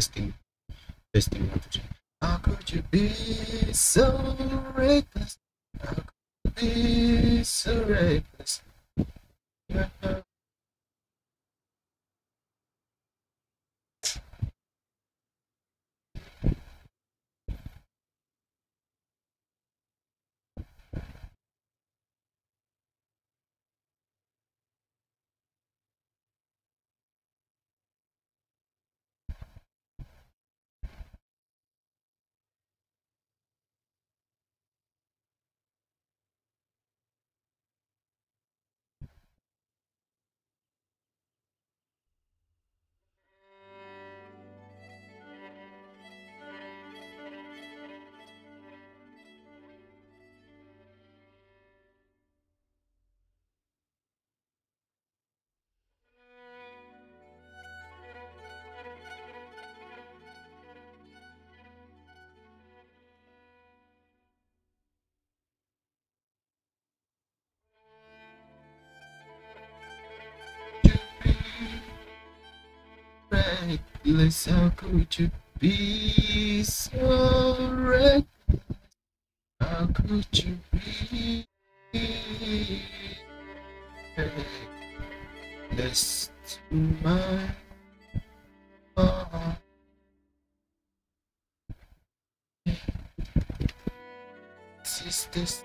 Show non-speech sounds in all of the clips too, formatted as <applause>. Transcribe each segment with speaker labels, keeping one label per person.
Speaker 1: Testing. Testing one, two, three. How could you be so reckless? How could you be so reckless? Reckless. How could you be so reckless? How could you be reckless to my heart? Sisters,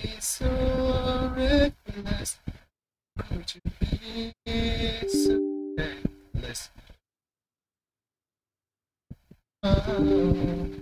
Speaker 1: so reckless could you be so reckless oh.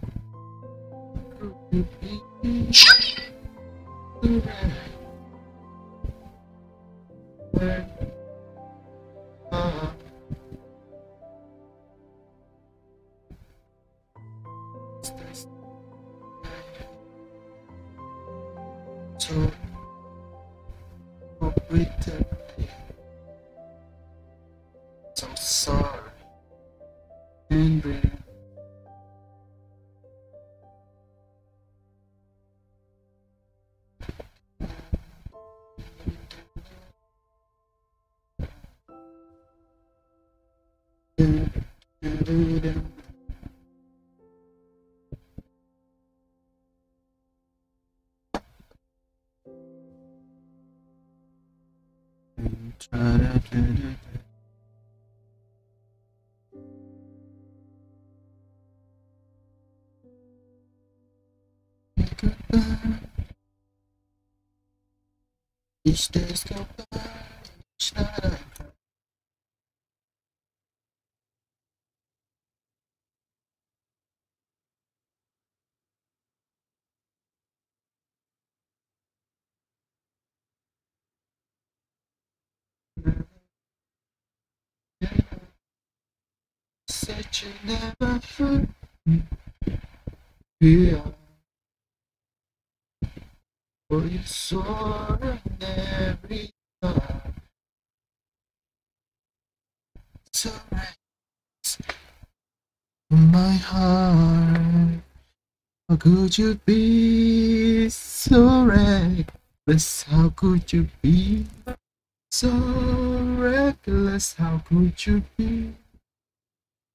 Speaker 1: Each day's gone by. You never. Yeah. For you saw every thought. So. My heart. How could you be so reckless? How could you be so reckless? How could you be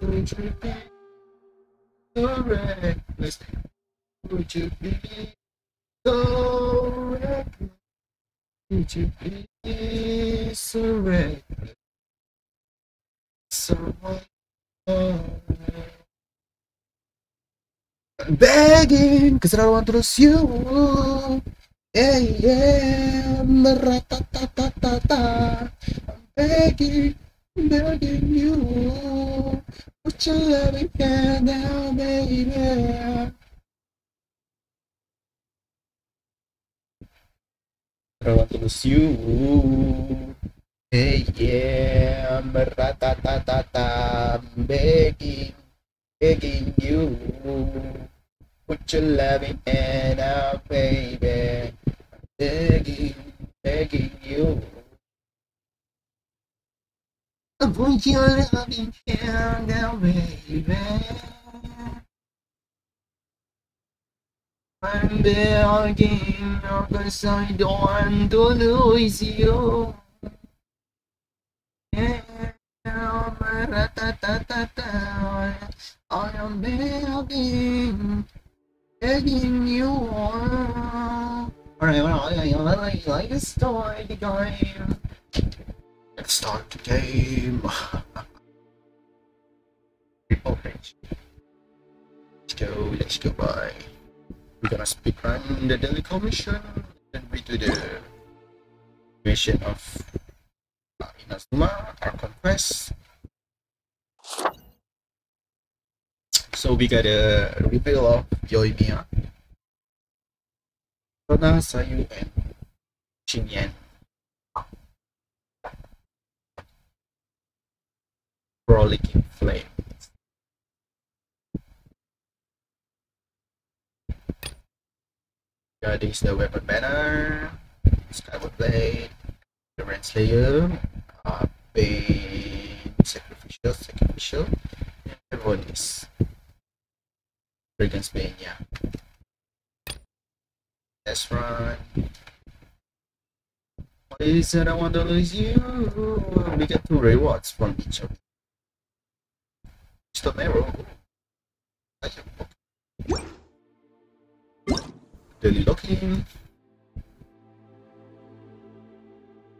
Speaker 1: Could you be so reckless? Would you be so reckless? Would you be so reckless? Someone I'm begging, cause I don't want to lose you. Yeah, yeah. I'm begging, begging you. Your loving hand out, baby. I'm begging, begging you. Put your loving hand out, baby. I'm begging, cause I don't want to lose you. Yeah, ra-ta-ta-ta-ta. I am begging, begging you. Are Alright, well, I like, like the story game. Let's start the game. okay. Let's go, let's go by. We're gonna speak run the daily commission, then we do the mission of Inazuma, our conquest. So we got a reveal of Yoimiya, Rona, Sayu, and Shinyan. Frolicking Flame. Yeah, this is the weapon banner, Skyward Blade, the Renslayer, uh, Bane, Sacrificial, Sacrificial, and Devonis. Brigand's Bane, yeah. That's right. Is it I want to lose you? We get two rewards from each of Stop arrow. Daily locking.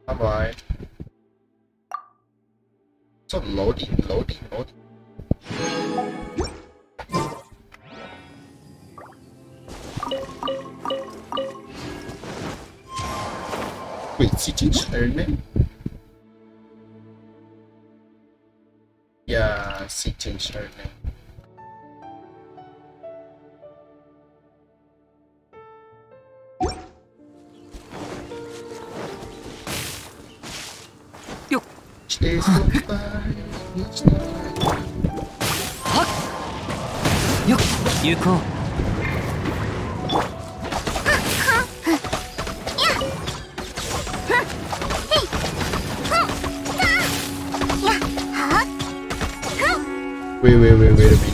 Speaker 1: Bye bye. So loading, loading, loading. Name? Yeah, she changed her name.
Speaker 2: Yo.
Speaker 1: Each night.
Speaker 2: よっ行こう
Speaker 3: ve, ve,
Speaker 1: ve, ve.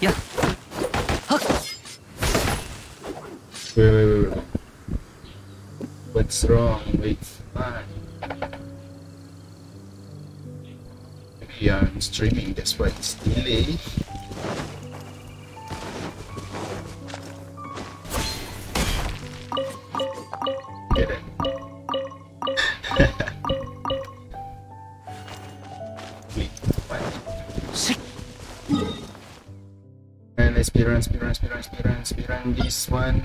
Speaker 1: Yeah. Wait, wait, wait, What's wrong with mine? Maybe I'm streaming, that's why it's speedrun this one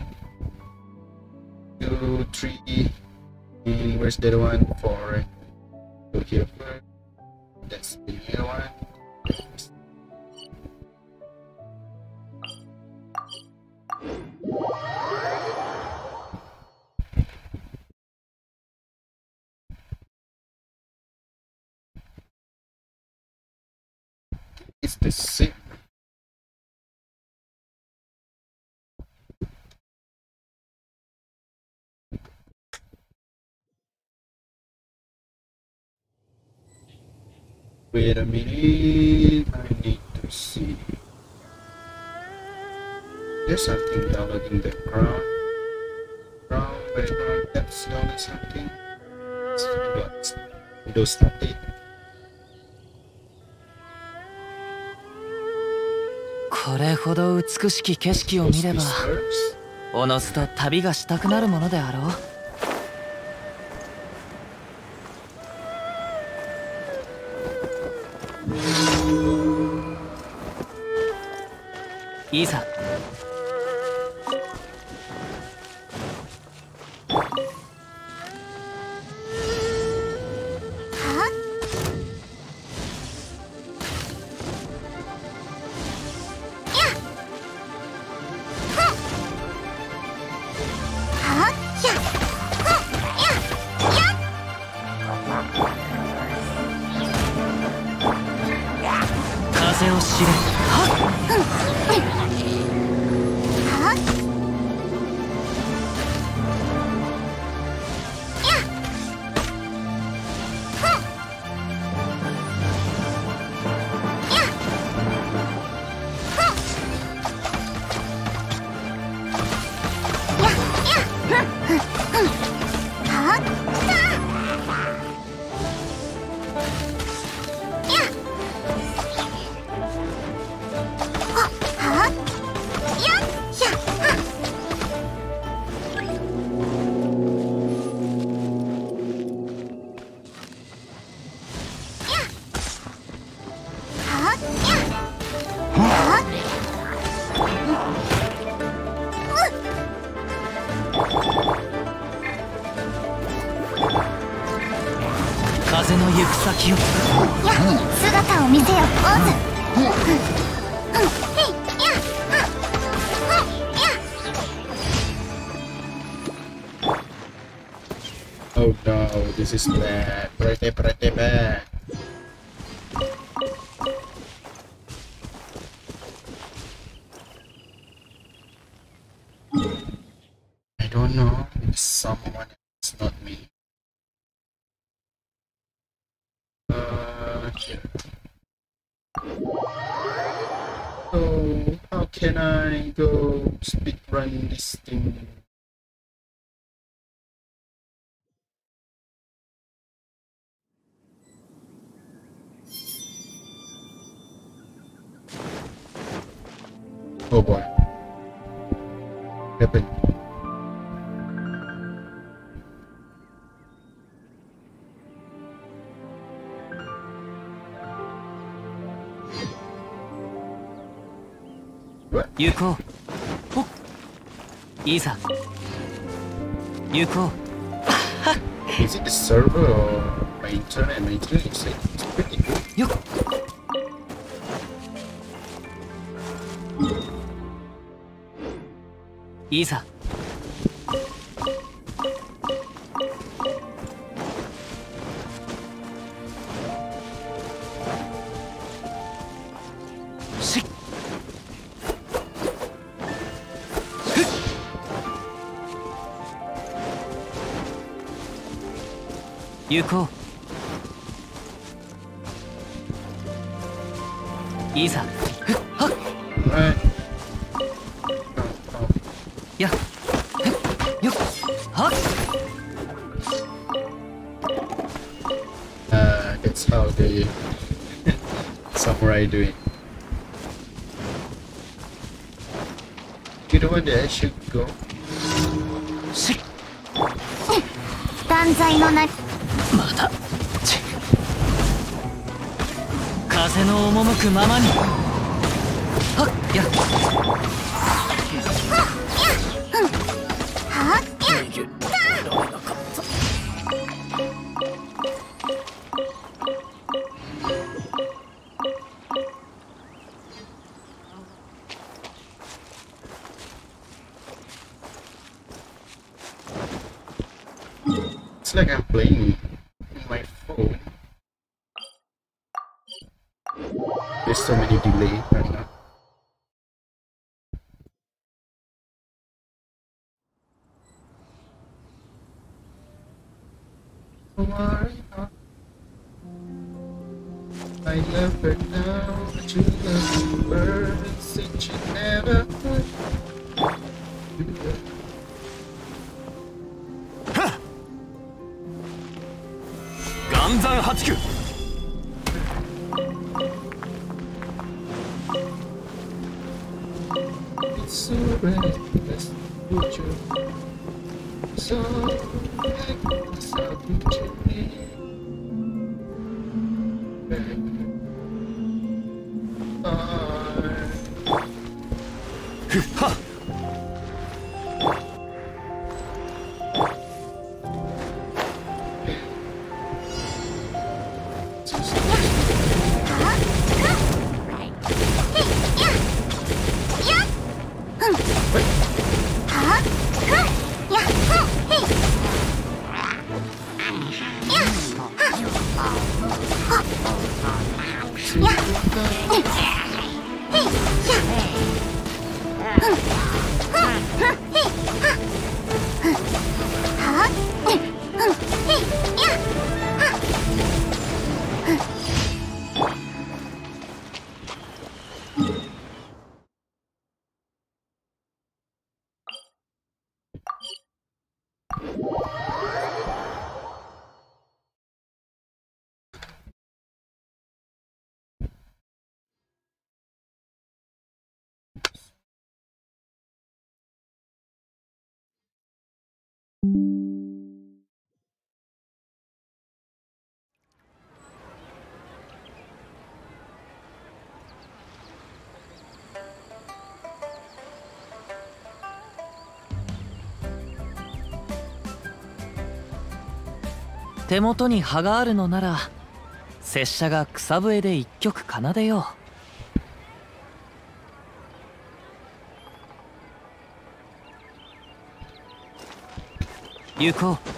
Speaker 1: two three And where's the other one? Four. Go here first. That's the other one. It's the same. Wait a minute, I need to see. There's something downloading the ground. Ground, background, that's downloading something. It's what? Windows update.
Speaker 2: これほど美しき景色を見れば.おのずと旅がしたくなるものであろういい
Speaker 1: this is bad. Pretty, pretty bad. I don't know. It's someone else, not me. Uh, here. So, how can I go speedrun this thing? Oh boy. Happened. What?
Speaker 4: 行こうほっいいさ行こ
Speaker 1: Is it the server or my internet? My internet is like, it's pretty good.
Speaker 4: ういいさ。しっ。ふっ。行こう。いいくままに。岩山八九
Speaker 1: It's so reckless, would you? So
Speaker 3: so,
Speaker 4: 手元に葉があるのなら拙者が草笛で一曲奏でよう。行こう。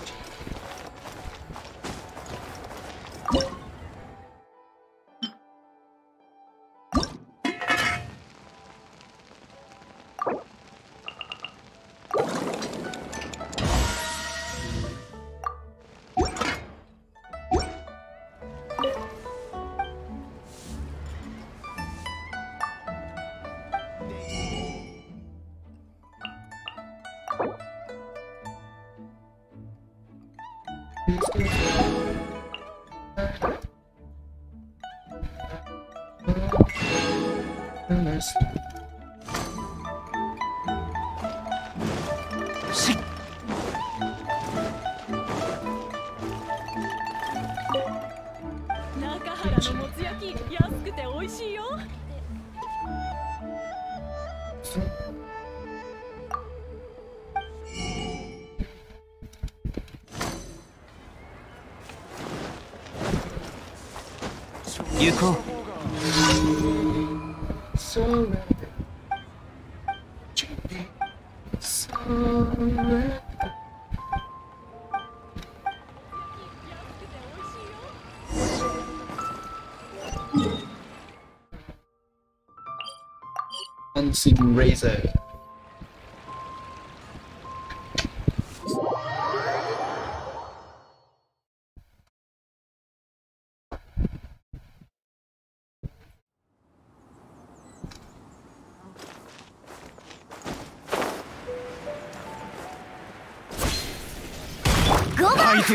Speaker 4: 行こう
Speaker 1: Unseen Razor.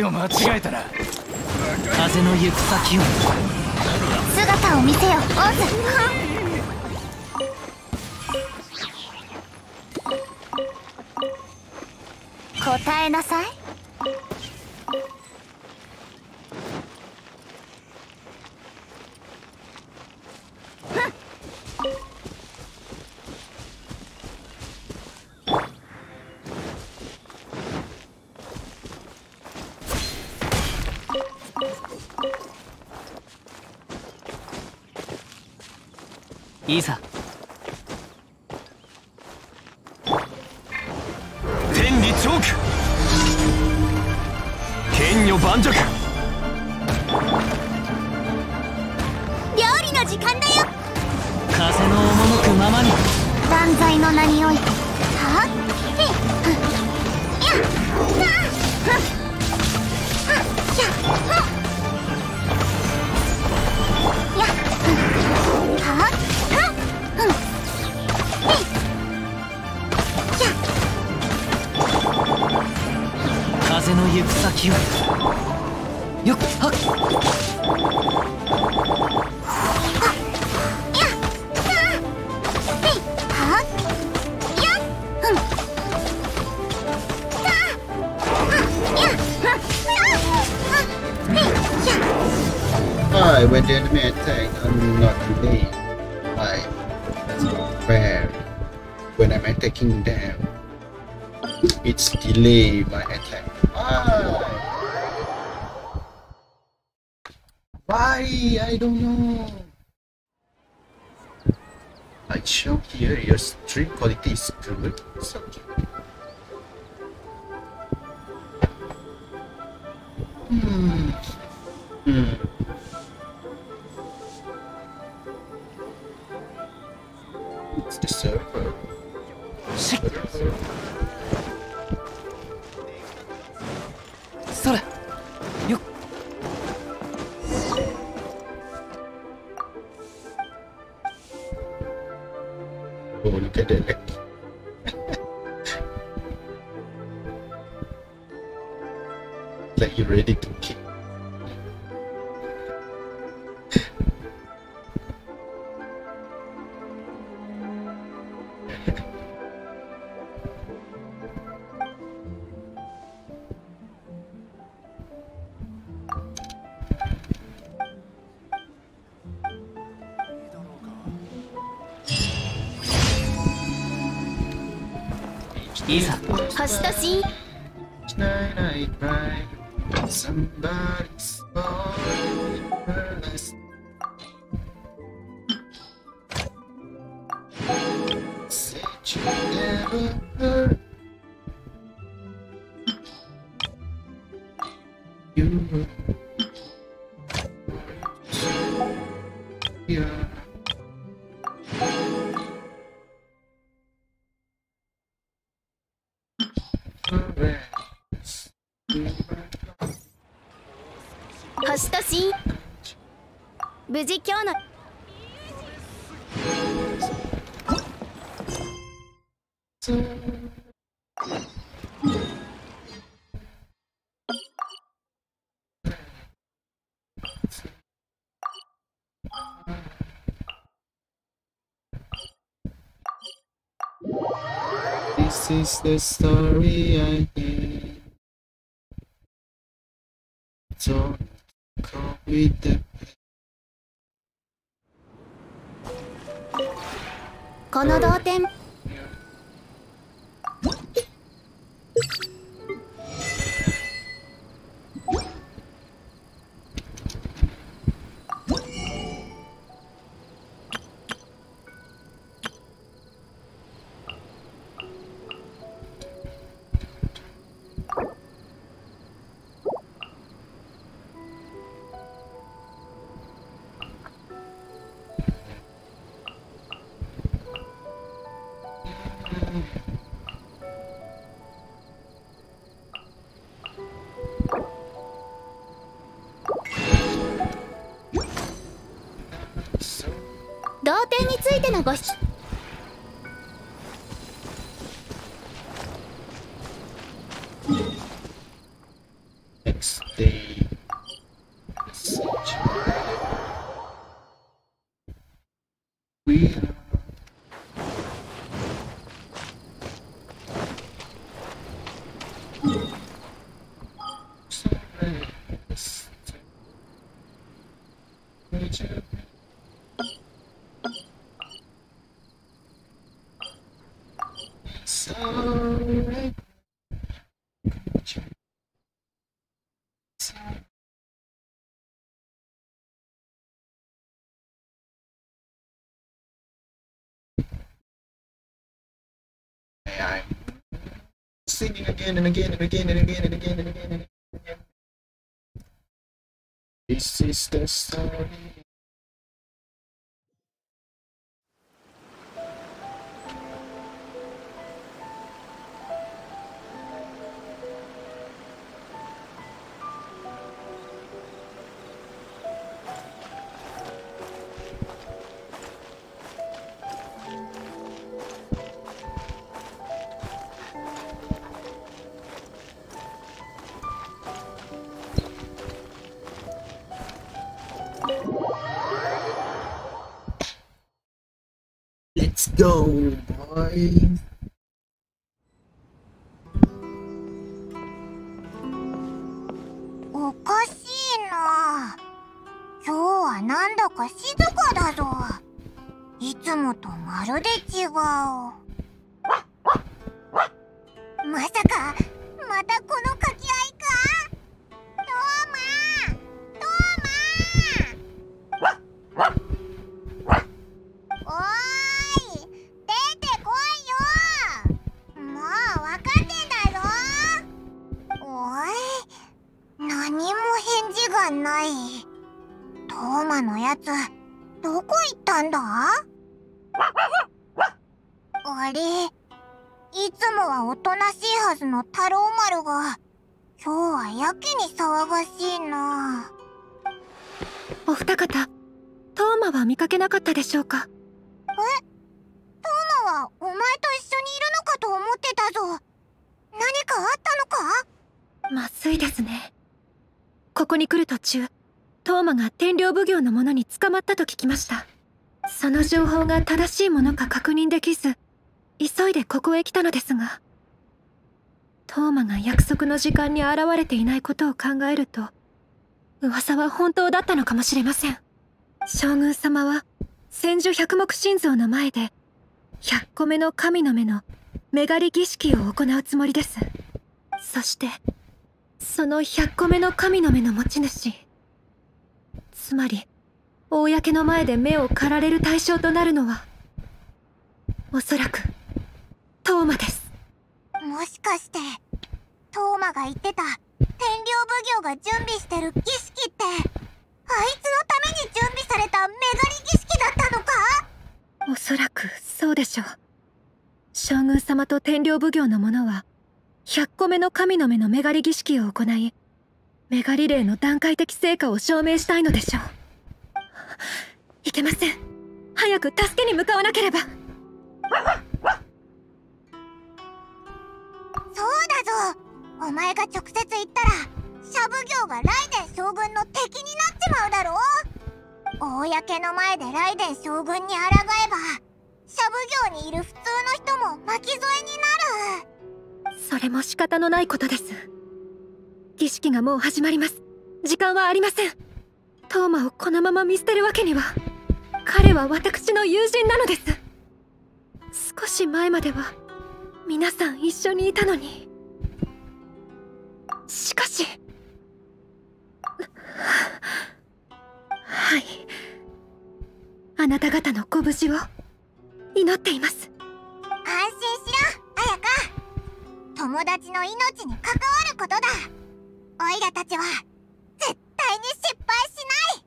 Speaker 4: を間違えたら。風の行く先を。
Speaker 3: 姿を見せよオズ答えなさい。
Speaker 4: いざ。盤石
Speaker 1: It's delay my attack. Why? Why? I don't know. I show here your stream quality is good. Hmm. Hmm. It's the server. It's the server. 無事今日の
Speaker 3: This is the story I hear. Don't call me the
Speaker 1: この同点てのご質
Speaker 3: again and again and again and again and again and again and again. This is the story.
Speaker 1: 太郎丸が今日はやけに騒がしいな。
Speaker 5: お二方トーマは見かけなかったでしょうか？
Speaker 1: トーマはお前と一緒にいるのかと思ってたぞ。何かあったのか？
Speaker 5: まずいですね。ここに来る途中トーマが天領奉行の者に捕まったと聞きました。その情報が正しいものか確認できず急いでここへ来たのですがトーマが約束の時間に現れていないことを考えると噂は本当だったのかもしれません。将軍様は千手百目心臓の前で100個目の神の目の目狩り儀式を行うつもりです。そしてその100個目の神の目の持ち主。つまり公の前で目を狩られる対象となるのはおそらくトーマです。
Speaker 3: もしかして。トーマが言ってた天領奉行が準備してる儀式って。あいつのために準備されたメガリ儀式だったのか？
Speaker 5: おそらくそうでしょう。将軍様と天領奉行の者は100個目の神の目のメガリ儀式を行いメガリ霊の段階的成果を証明したいのでしょう。いけません。早く助けに向かわなければ。
Speaker 3: そうだぞお前が直接言ったらシャブ業がライデン将軍の敵になっちまうだろう。公の前でライデン将軍に抗えばシャブ業にいる普通の人も巻き添えになる。
Speaker 5: それも仕方のないことです。儀式がもう始まります。時間はありません。トーマをこのまま見捨てるわけには彼は私の友人なのです。少し前までは皆さん一緒にいたのに。しかし。はい。あなた方のご無事を祈っています。
Speaker 3: 安心しろ綾香友達の命に関わることだ。オイラたちは絶対に失敗しない。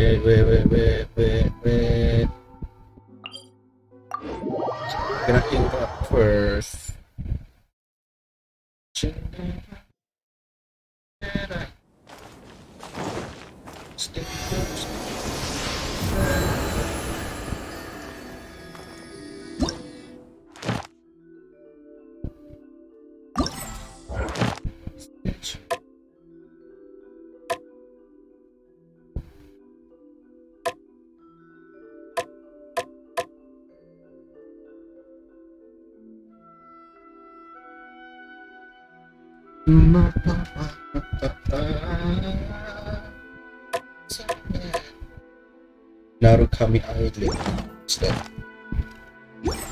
Speaker 1: Wait, wait, wait, wait, wait, wait. I'm gonna up first. Stick. Narukami Island. What's?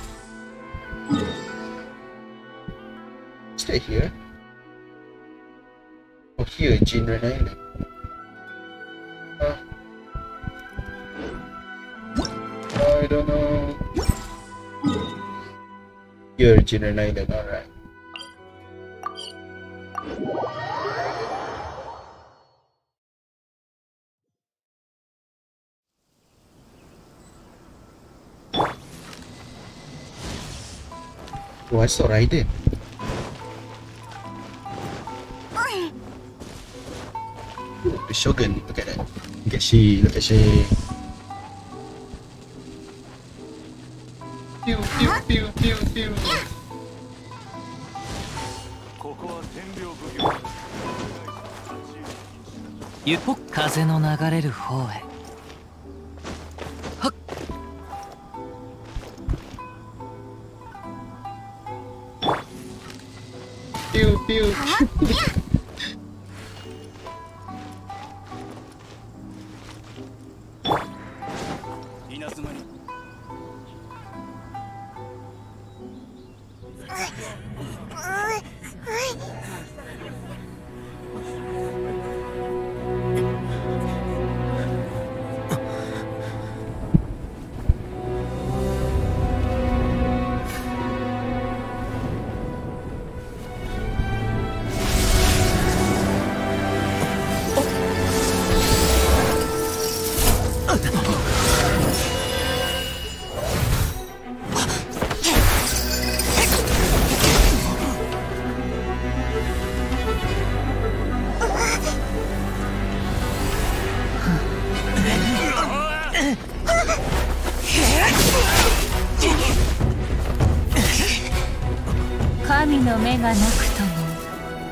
Speaker 1: Stay here. Oh, here, Jinran Island. Huh? I don't know. Here, Jinran Island, alright. Oh, I saw Raiden. Ooh, the Shogun, look at that. Look at she, look at she. Pew, pew, pew, pew, pew.
Speaker 6: ここは天領奉行
Speaker 2: ゆっ風の流れる方へ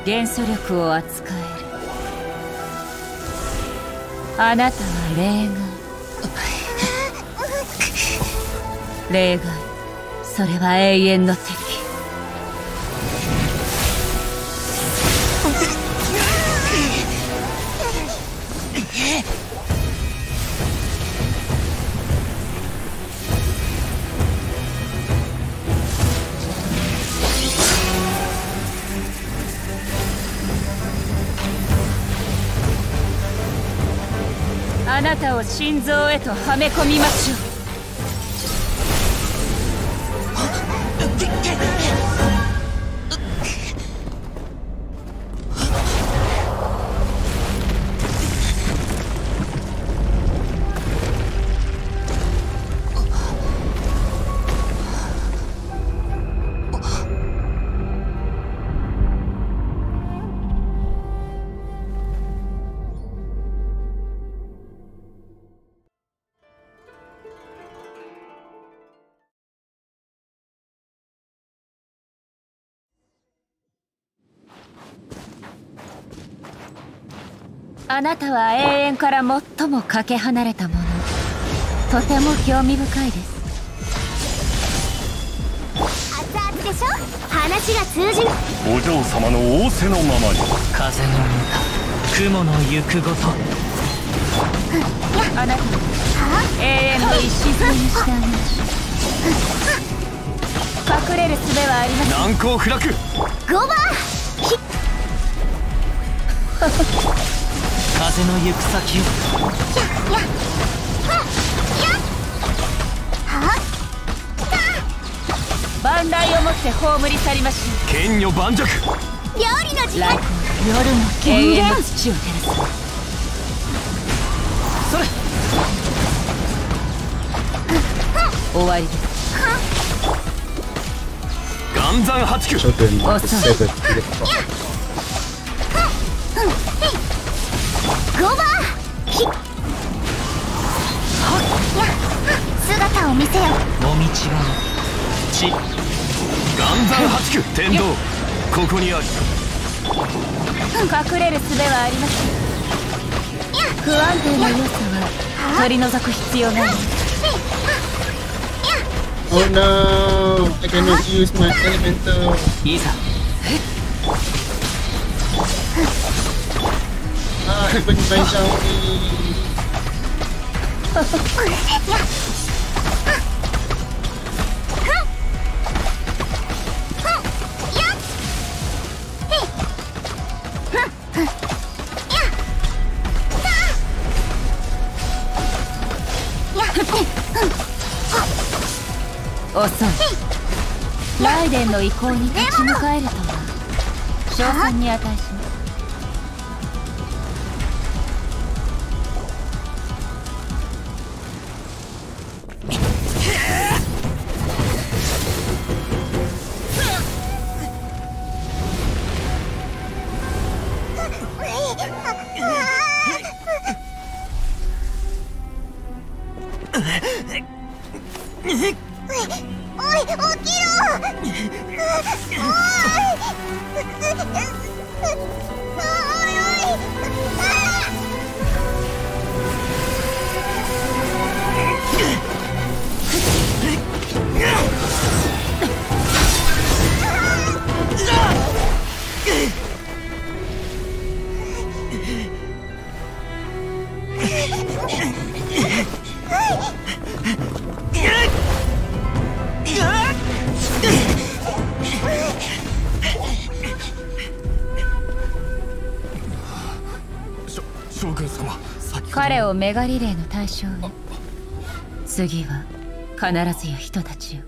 Speaker 7: 元素力を扱える。あなたは例外例外それは永遠の敵。方を心臓へとはめ込みましょう。あなたは永遠から最もかけ離れたもの。とても興味深いです。
Speaker 3: 熱々でしょ？話が通じる
Speaker 8: お嬢様の仰せのままに。
Speaker 4: 風の歌雲の行くごと。
Speaker 7: あなたを永遠の石積みにしてあげましょう隠れる術はありません
Speaker 8: 難攻不落
Speaker 3: ゴバ
Speaker 4: 風の行く先を。
Speaker 7: 万来をもっ？て葬り去りましょ
Speaker 8: 剣女盤石
Speaker 3: 料理の時間
Speaker 7: 夜の永遠の土を照らす
Speaker 4: それ
Speaker 7: 終わりです
Speaker 8: 岩山八九
Speaker 3: ゴバ姿を見せよ。
Speaker 4: もみ違う地
Speaker 8: 岩山八九天道。ここにあり
Speaker 7: 隠れる術はありません不安定な要素は取り除く必要があります。
Speaker 1: Oh no! I cannot use my elemental.
Speaker 4: いざ <laughs>
Speaker 7: 遅い。ライデンの意向に立ち向かえるとは賞賛に値し。メガリレーの対象へ次は必ずや人たちよ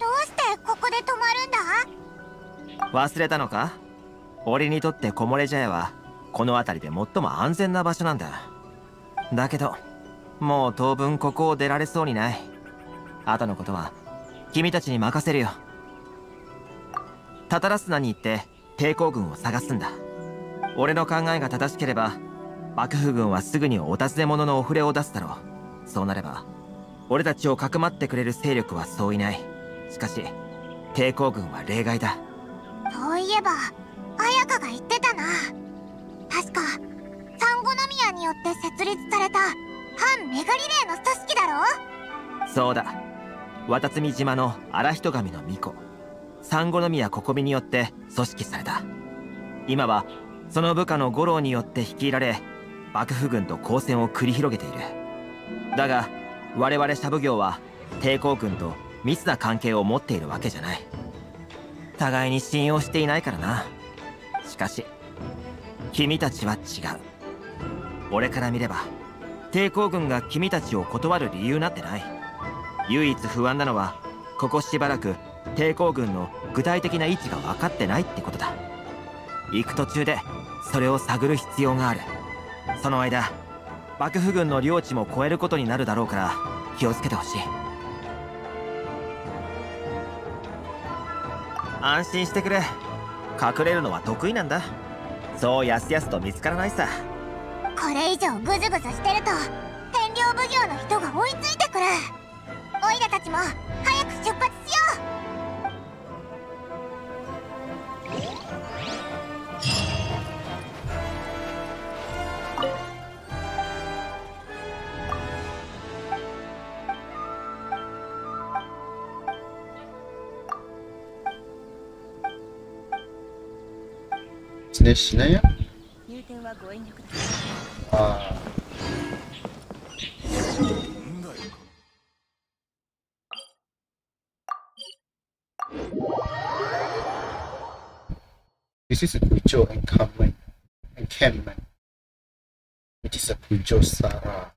Speaker 3: どうしてここで止まるんだ？
Speaker 9: 忘れたのか？俺にとって木漏れ茶屋はこの辺りで最も安全な場所なんだ。だけどもう当分ここを出られそうにない。後のことは君たちに任せるよ。タタラスナに行って抵抗軍を探すんだ。俺の考えが正しければ幕府軍はすぐにお尋ね者のお触れを出すだろう。そうなれば俺たちをかくまってくれる勢力はそういない。しかし抵抗軍は例外だ。
Speaker 3: そういえば綾香が言ってたな。確かサンゴノ宮によって設立された反メガリレーの組織だろ
Speaker 9: そうだ渡積島の荒人神の巫女。サンゴノ宮ココミによって組織された。今はその部下の五郎によって率いられ幕府軍と交戦を繰り広げている。だが我々シャブ業は抵抗軍と密な関係を持っているわけじゃない。互いに信用していないからな。しかし君たちは違う。俺から見れば抵抗軍が君たちを断る理由なんてない。唯一不安なのはここしばらく抵抗軍の具体的な位置が分かってないってことだ。行く途中でそれを探る必要がある。その間幕府軍の領地も超えることになるだろうから気をつけてほしい。安心してくれ。隠れるのは得意なんだ。そうやすやすと見つからないさ。
Speaker 3: これ以上グズグズしてると天領奉行の人が追いついてくる。オイラたちも早く出発しよう
Speaker 1: Slash na yan?
Speaker 10: 入店はご遠慮ください
Speaker 1: Ah. This is a Pujo encampment, encampment, which is a Pujo Sara.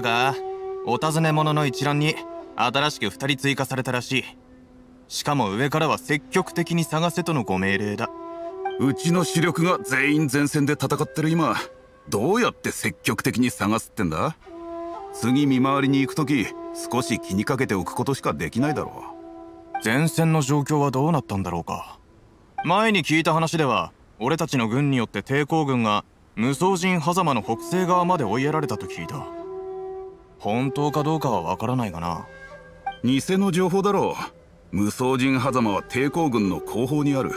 Speaker 6: 聞いたかお尋ね者の一覧に新しく2人追加されたらしい。しかも上からは積極的に探せとのご命令だ。
Speaker 11: うちの主力が全員前線で戦ってる今どうやって積極的に探すってんだ？次見回りに行く時少し気にかけておくことしかできないだろ
Speaker 6: 前線の状況はどうなったんだろうか。前に聞いた話では俺たちの軍によって抵抗軍が無双人狭間の北西側まで追いやられたと聞いた本当かどうかはわからないがな。
Speaker 11: う偽の情報だろう。無双人狭間は抵抗軍の後方にある。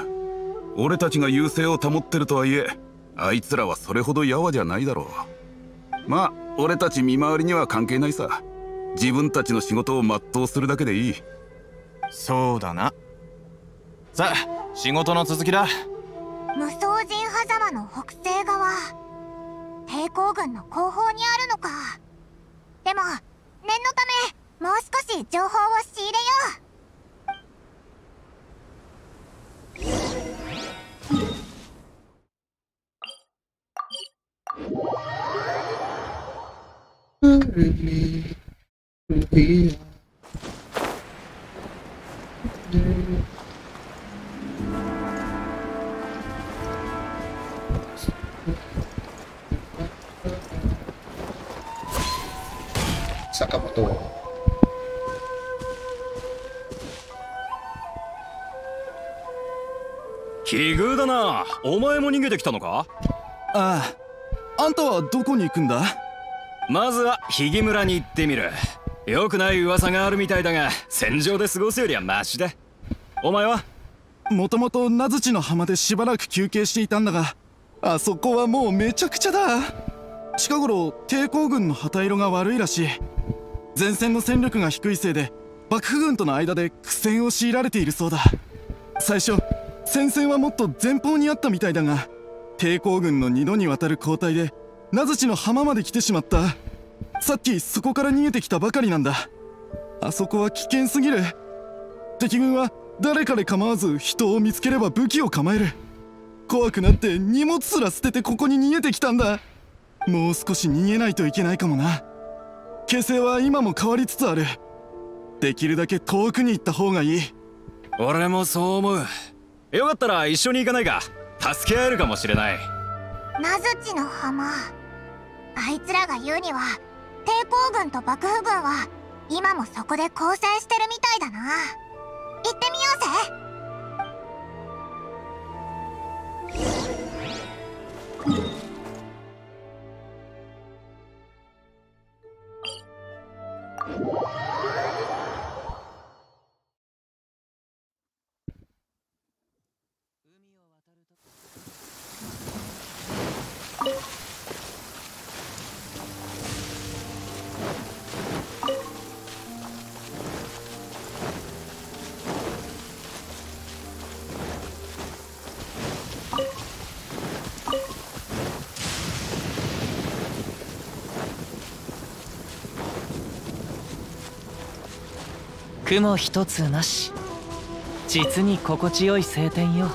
Speaker 11: 俺たちが優勢を保ってるとはいえあいつらはそれほどやわじゃないだろう。まあ俺たち見回りには関係ないさ。自分たちの仕事を全うするだけでいい。
Speaker 6: そうだな。さあ仕事の続きだ。
Speaker 3: 無双人狭間の北西側。抵抗軍の後方にあるのかでも念のためもう少し情報を仕入れよ
Speaker 1: Sakamoto.
Speaker 12: 奇遇だな。お前も逃げてきたのか？
Speaker 13: ああ。あんたはどこに行くんだ？
Speaker 12: まずはひぎ村に行ってみる。よくない噂があるみたいだが戦場で過ごすよりはマシだ。お前は？
Speaker 13: もともと名槌の浜でしばらく休憩していたんだがあそこはもうめちゃくちゃだ。近頃抵抗軍の旗色が悪いらしい。前線の戦力が低いせいで幕府軍との間で苦戦を強いられているそうだ。最初戦線はもっと前方にあったみたいだが抵抗軍の2度にわたる交代で名槌の浜まで来てしまった。さっきそこから逃げてきたばかりなんだ。あそこは危険すぎる。敵軍は誰かで構わず人を見つければ武器を構える。怖くなって荷物すら捨ててここに逃げてきたんだ。もう少し逃げないといけないかもな。形勢は今も変わりつつある。できるだけ遠くに行った方がいい。
Speaker 12: 俺もそう思う。よかったら一緒に行かないか。助け合えるかもしれない。
Speaker 3: ナズチの浜。あいつらが言うには抵抗軍と幕府軍は今もそこで交戦してるみたいだな。行ってみようぜ。
Speaker 4: 雲一つなし。実に心地よい晴天よ。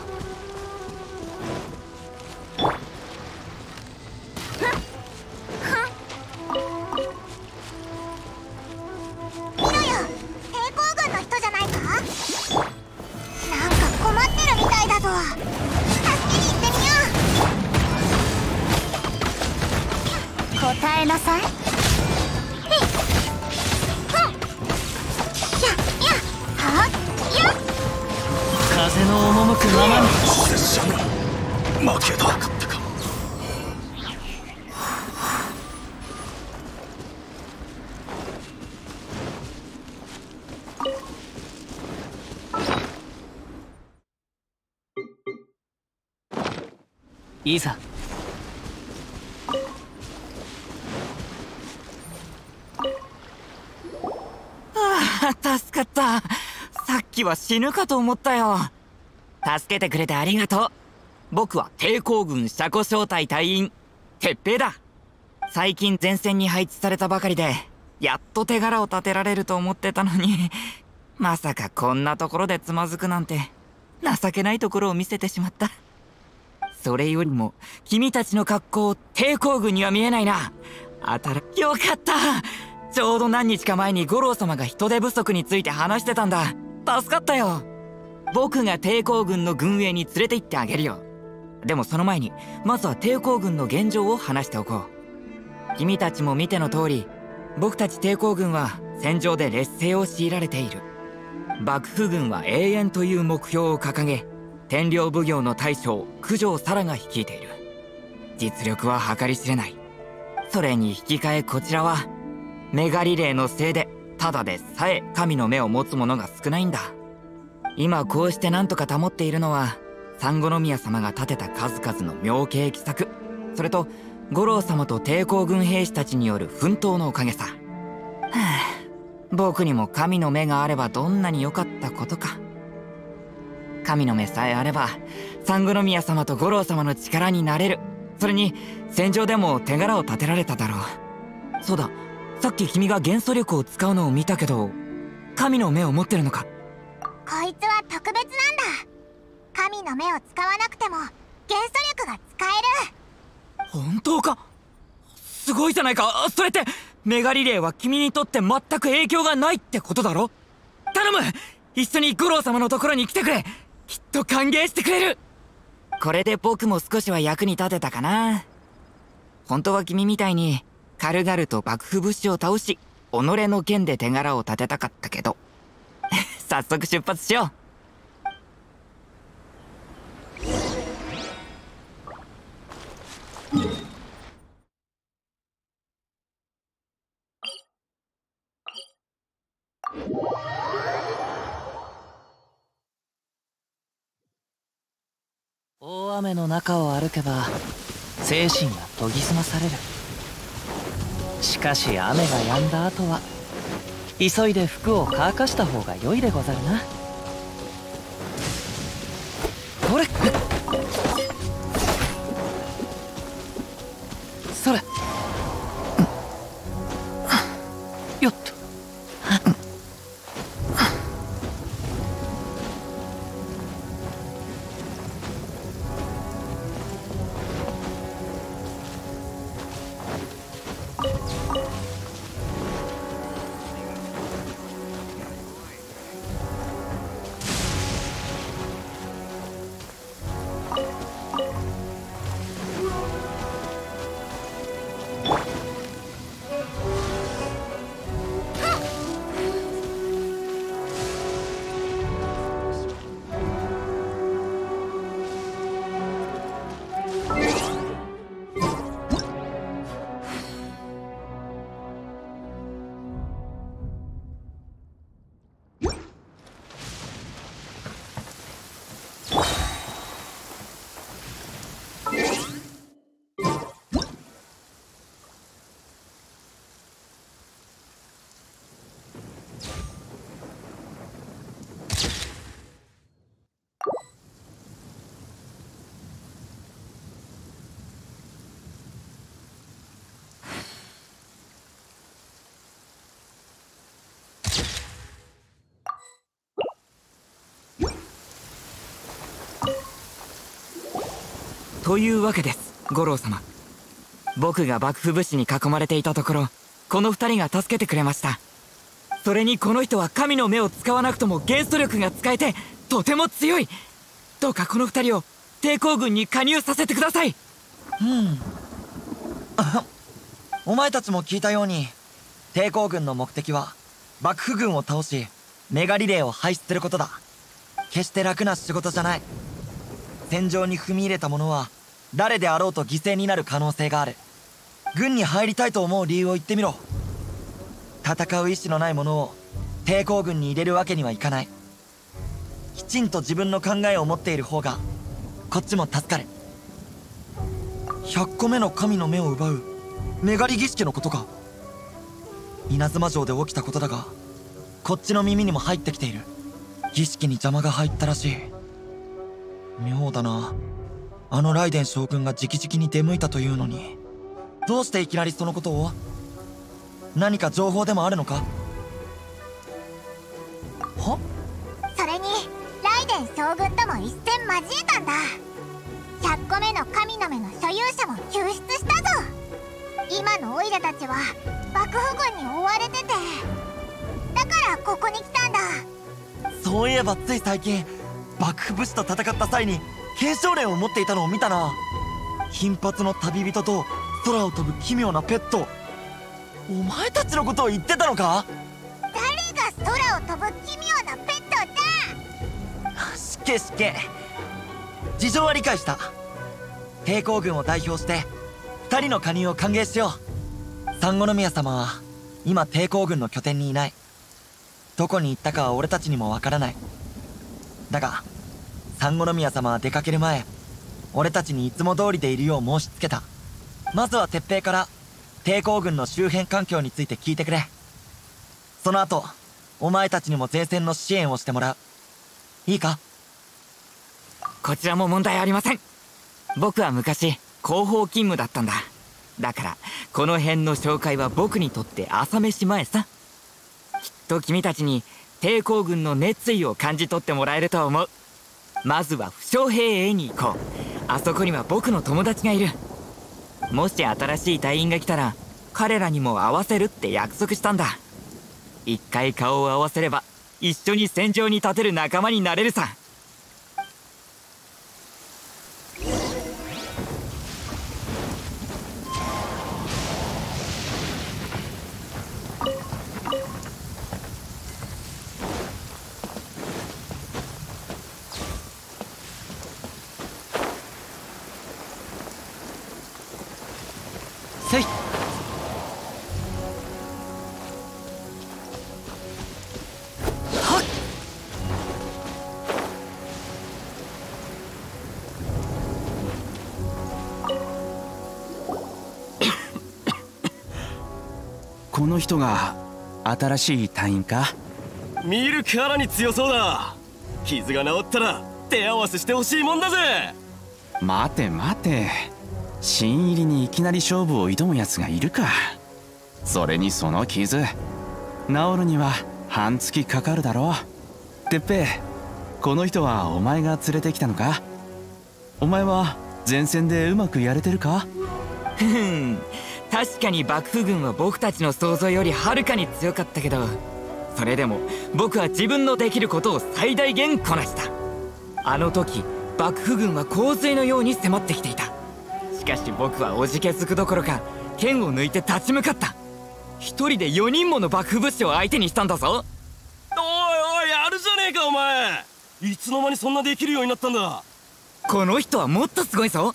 Speaker 2: 死ぬかと思ったよ。助けてくれてありがとう。僕は抵抗軍車庫小隊隊員鉄平だ。最近前線に配置されたばかりでやっと手柄を立てられると思ってたのに。まさかこんなところでつまずくなんて情けないところを見せてしまった。それよりも君たちの格好抵抗軍には見えないな。当たるよかった。ちょうど何日か前に五郎様が人手不足について話してたんだ。助かったよ。僕が抵抗軍の軍営に連れて行ってあげるよ。でもその前にまずは抵抗軍の現状を話しておこう。君たちも見ての通り僕たち抵抗軍は戦場で劣勢を強いられている。幕府軍は永遠という目標を掲げ天領奉行の大将九条沙羅が率いている。実力は計り知れない。それに引き換えこちらはメガリレーのせいでただでさえ神の目を持つ者が少ないんだ。今こうして何とか保っているのは三五宮様が建てた数々の妙計奇策。それと五郎様と抵抗軍兵士たちによる奮闘のおかげさ。はあ僕にも神の目があればどんなに良かったことか。神の目さえあれば三五宮様と五郎様の力になれる。それに戦場でも手柄を立てられただろう。そうだ。さっき君が元素力を使うのを見たけど神の目を持ってるのか？
Speaker 3: こいつは特別なんだ。神の目を使わなくても元素力が使える。
Speaker 2: 本当か？すごいじゃないか。それってメガリレーは君にとって全く影響がないってことだろ？頼む！一緒に五郎様のところに来てくれ！きっと歓迎してくれる！これで僕も少しは役に立てたかな。本当は君みたいに軽々と幕府武士を倒し己の剣で手柄を立てたかったけど。<laughs> 早速出発しよう。
Speaker 4: 大雨の中を歩けば精神が研ぎ澄まされる。しかし雨が止んだ後は急いで服を乾かした方が良いでござるな。これそれ。よっと。
Speaker 2: というわけです五郎様。僕が幕府武士に囲まれていたところこの二人が助けてくれました。それにこの人は神の目を使わなくとも元素力が使えてとても強い。どうかこの二人を抵抗軍に加入させてください。
Speaker 14: うん。お前たちも聞いたように抵抗軍の目的は幕府軍を倒しメガリレーを廃止することだ。決して楽な仕事じゃない。戦場に踏み入れた者は誰であろうと犠牲になる可能性がある。軍に入りたいと思う理由を言ってみろ。戦う意志のない者を抵抗軍に入れるわけにはいかない。きちんと自分の考えを持っている方がこっちも助かる。100個目の神の目を奪うメガリ儀式のことか。稲妻城で起きたことだがこっちの耳にも入ってきている。儀式に邪魔が入ったらしい。妙だな。あのライデン将軍が直々に出向いたというのにどうしていきなりそのことを？何か情報でもあるのか？は？
Speaker 3: それにライデン将軍とも一戦交えたんだ。100個目の神の目の所有者も救出したぞ。今のオイラたちは幕府軍に追われてて。だからここに来たんだ。
Speaker 14: そういえばつい最近幕府武士と戦った際に継承連を持っていたのを見たな。金髪の旅人と空を飛ぶ奇妙なペット。お前たちのことを言ってたのか？
Speaker 3: 誰が空を飛ぶ奇妙なペットだ？
Speaker 14: しけしけ。事情は理解した。抵抗軍を代表して2人の加入を歓迎しよう。三五宮様は今抵抗軍の拠点にいない。どこに行ったかは俺たちにもわからない。だが三五宮様は出かける前俺たちにいつも通りでいるよう申し付けた。まずは鉄平から抵抗軍の周辺環境について聞いてくれ。その後お前たちにも前線の支援をしてもらう。いいか？
Speaker 2: こちらも問題ありません。僕は昔広報勤務だったんだ。だからこの辺の紹介は僕にとって朝飯前さ。きっと君たちに抵抗軍の熱意を感じ取ってもらえると思う。まずは負傷兵営に行こう。あそこには僕の友達がいる。もし新しい隊員が来たら彼らにも会わせるって約束したんだ。一回顔を合わせれば一緒に戦場に立てる仲間になれるさ。せい。
Speaker 15: この人が新しい隊員か？
Speaker 16: 見るからに強そうだ。傷が治ったら手合わせしてほしいもんだぜ。
Speaker 15: 待て待て新入りにいきなり勝負を挑むやつがいるか。それにその傷。治るには半月かかるだろう。てっぺこの人はお前が連れてきたのか？お前は前線でうまくやれてるか？
Speaker 2: ふん。確かに幕府軍は僕たちの想像よりはるかに強かったけどそれでも僕は自分のできることを最大限こなした。あの時幕府軍は洪水のように迫ってきていた。かし僕はおじけづくどころか剣を抜いて立ち向かった。一人で4人もの幕府武士を相手にしたんだぞ。
Speaker 16: おいおいやるじゃねえかお前。いつの間にそんなできるようになったんだ。
Speaker 2: この人はもっとすごいぞ。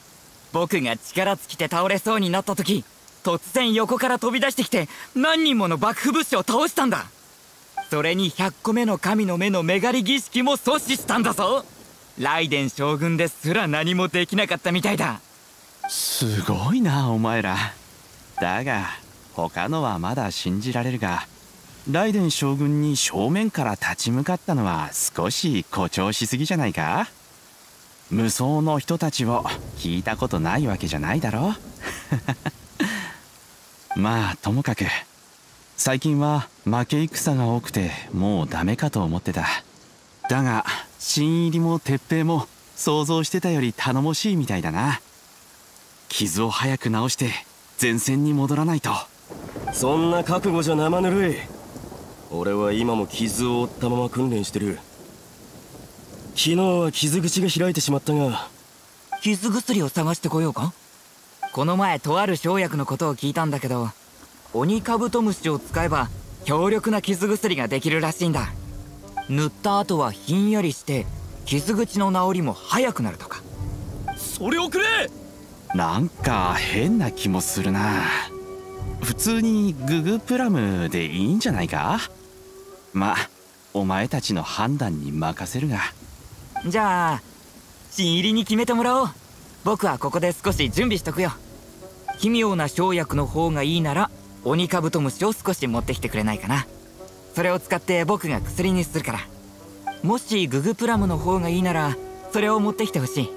Speaker 2: 僕が力尽きて倒れそうになった時突然横から飛び出してきて何人もの幕府武士を倒したんだ。それに100個目の神の目のメガリ儀式も阻止したんだぞ。ライデン将軍ですら何もできなかったみたいだ
Speaker 15: すごいなお前ら。だが他のはまだ信じられるがライデン将軍に正面から立ち向かったのは少し誇張しすぎじゃないか？無双の人たちを聞いたことないわけじゃないだろ？<laughs> まあともかく最近は負け戦が多くてもうダメかと思ってた。だが新入りも鉄平も想像してたより頼もしいみたいだな。傷を早く治して前線に戻らないと。
Speaker 16: そんな覚悟じゃ生ぬるい。俺は今も傷を負ったまま訓練してる。昨日は傷口が開いてしまったが。
Speaker 2: 傷薬を探してこようか？この前とある生薬のことを聞いたんだけどオニカブトムシを使えば強力な傷薬ができるらしいんだ。塗った後はひんやりして傷口の治りも早くなるとか。
Speaker 16: それをくれ
Speaker 15: なんか変な気もするな。普通にググプラムでいいんじゃないか？まお前たちの判断に任せるが。
Speaker 2: じゃあ新入りに決めてもらおう。僕はここで少し準備しとくよ。奇妙な生薬の方がいいならオニカブトムシを少し持ってきてくれないかな。それを使って僕が薬にするから。もしググプラムの方がいいならそれを持ってきてほしい。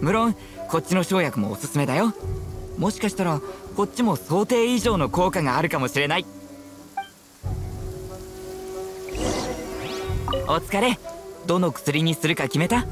Speaker 2: 無論こっちの生薬もおすすめだよ。もしかしたらこっちも想定以上の効果があるかもしれない。お疲れ。どの薬にするか決めた？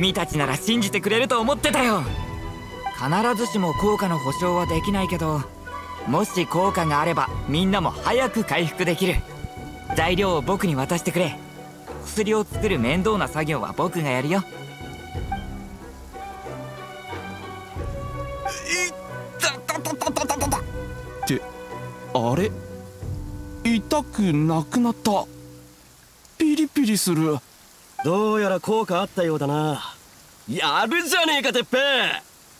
Speaker 2: 君たちなら信じてくれると思ってたよ。必ずしも効果の保証はできないけどもし効果があればみんなも早く回復できる。材料を僕に渡してくれ。薬を作る面倒な作業は僕がやるよ。
Speaker 15: ってあれ？痛くなくなった。ピリピリする。
Speaker 16: どうやら効果あったようだなやるじゃねえかてっぺ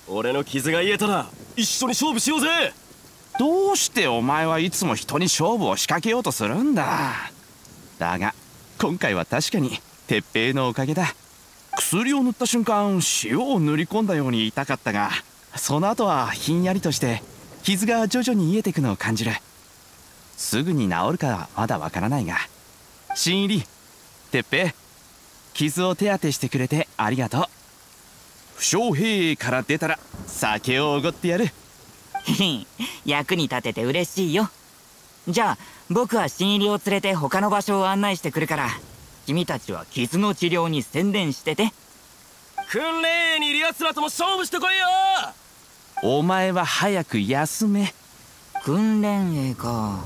Speaker 16: 俺の傷が癒えたら一緒に勝負しようぜ。
Speaker 15: どうしてお前はいつも人に勝負を仕掛けようとするんだ。だが今回は確かに鉄平のおかげだ。薬を塗った瞬間塩を塗り込んだように痛かったがその後はひんやりとして傷が徐々に癒えていくのを感じる。すぐに治るかはまだわからないが新入り鉄平傷を手当てしてくれてありがとう。負傷兵から出たら酒をおごってやる。<laughs>
Speaker 2: 役に立てて嬉しいよ。じゃあ僕は新入りを連れて他の場所を案内してくるから君たちは傷の治療に専念してて。
Speaker 16: 訓練営にいる奴らとも勝負してこいよ！
Speaker 15: お前は早く休め。
Speaker 2: 訓練営か。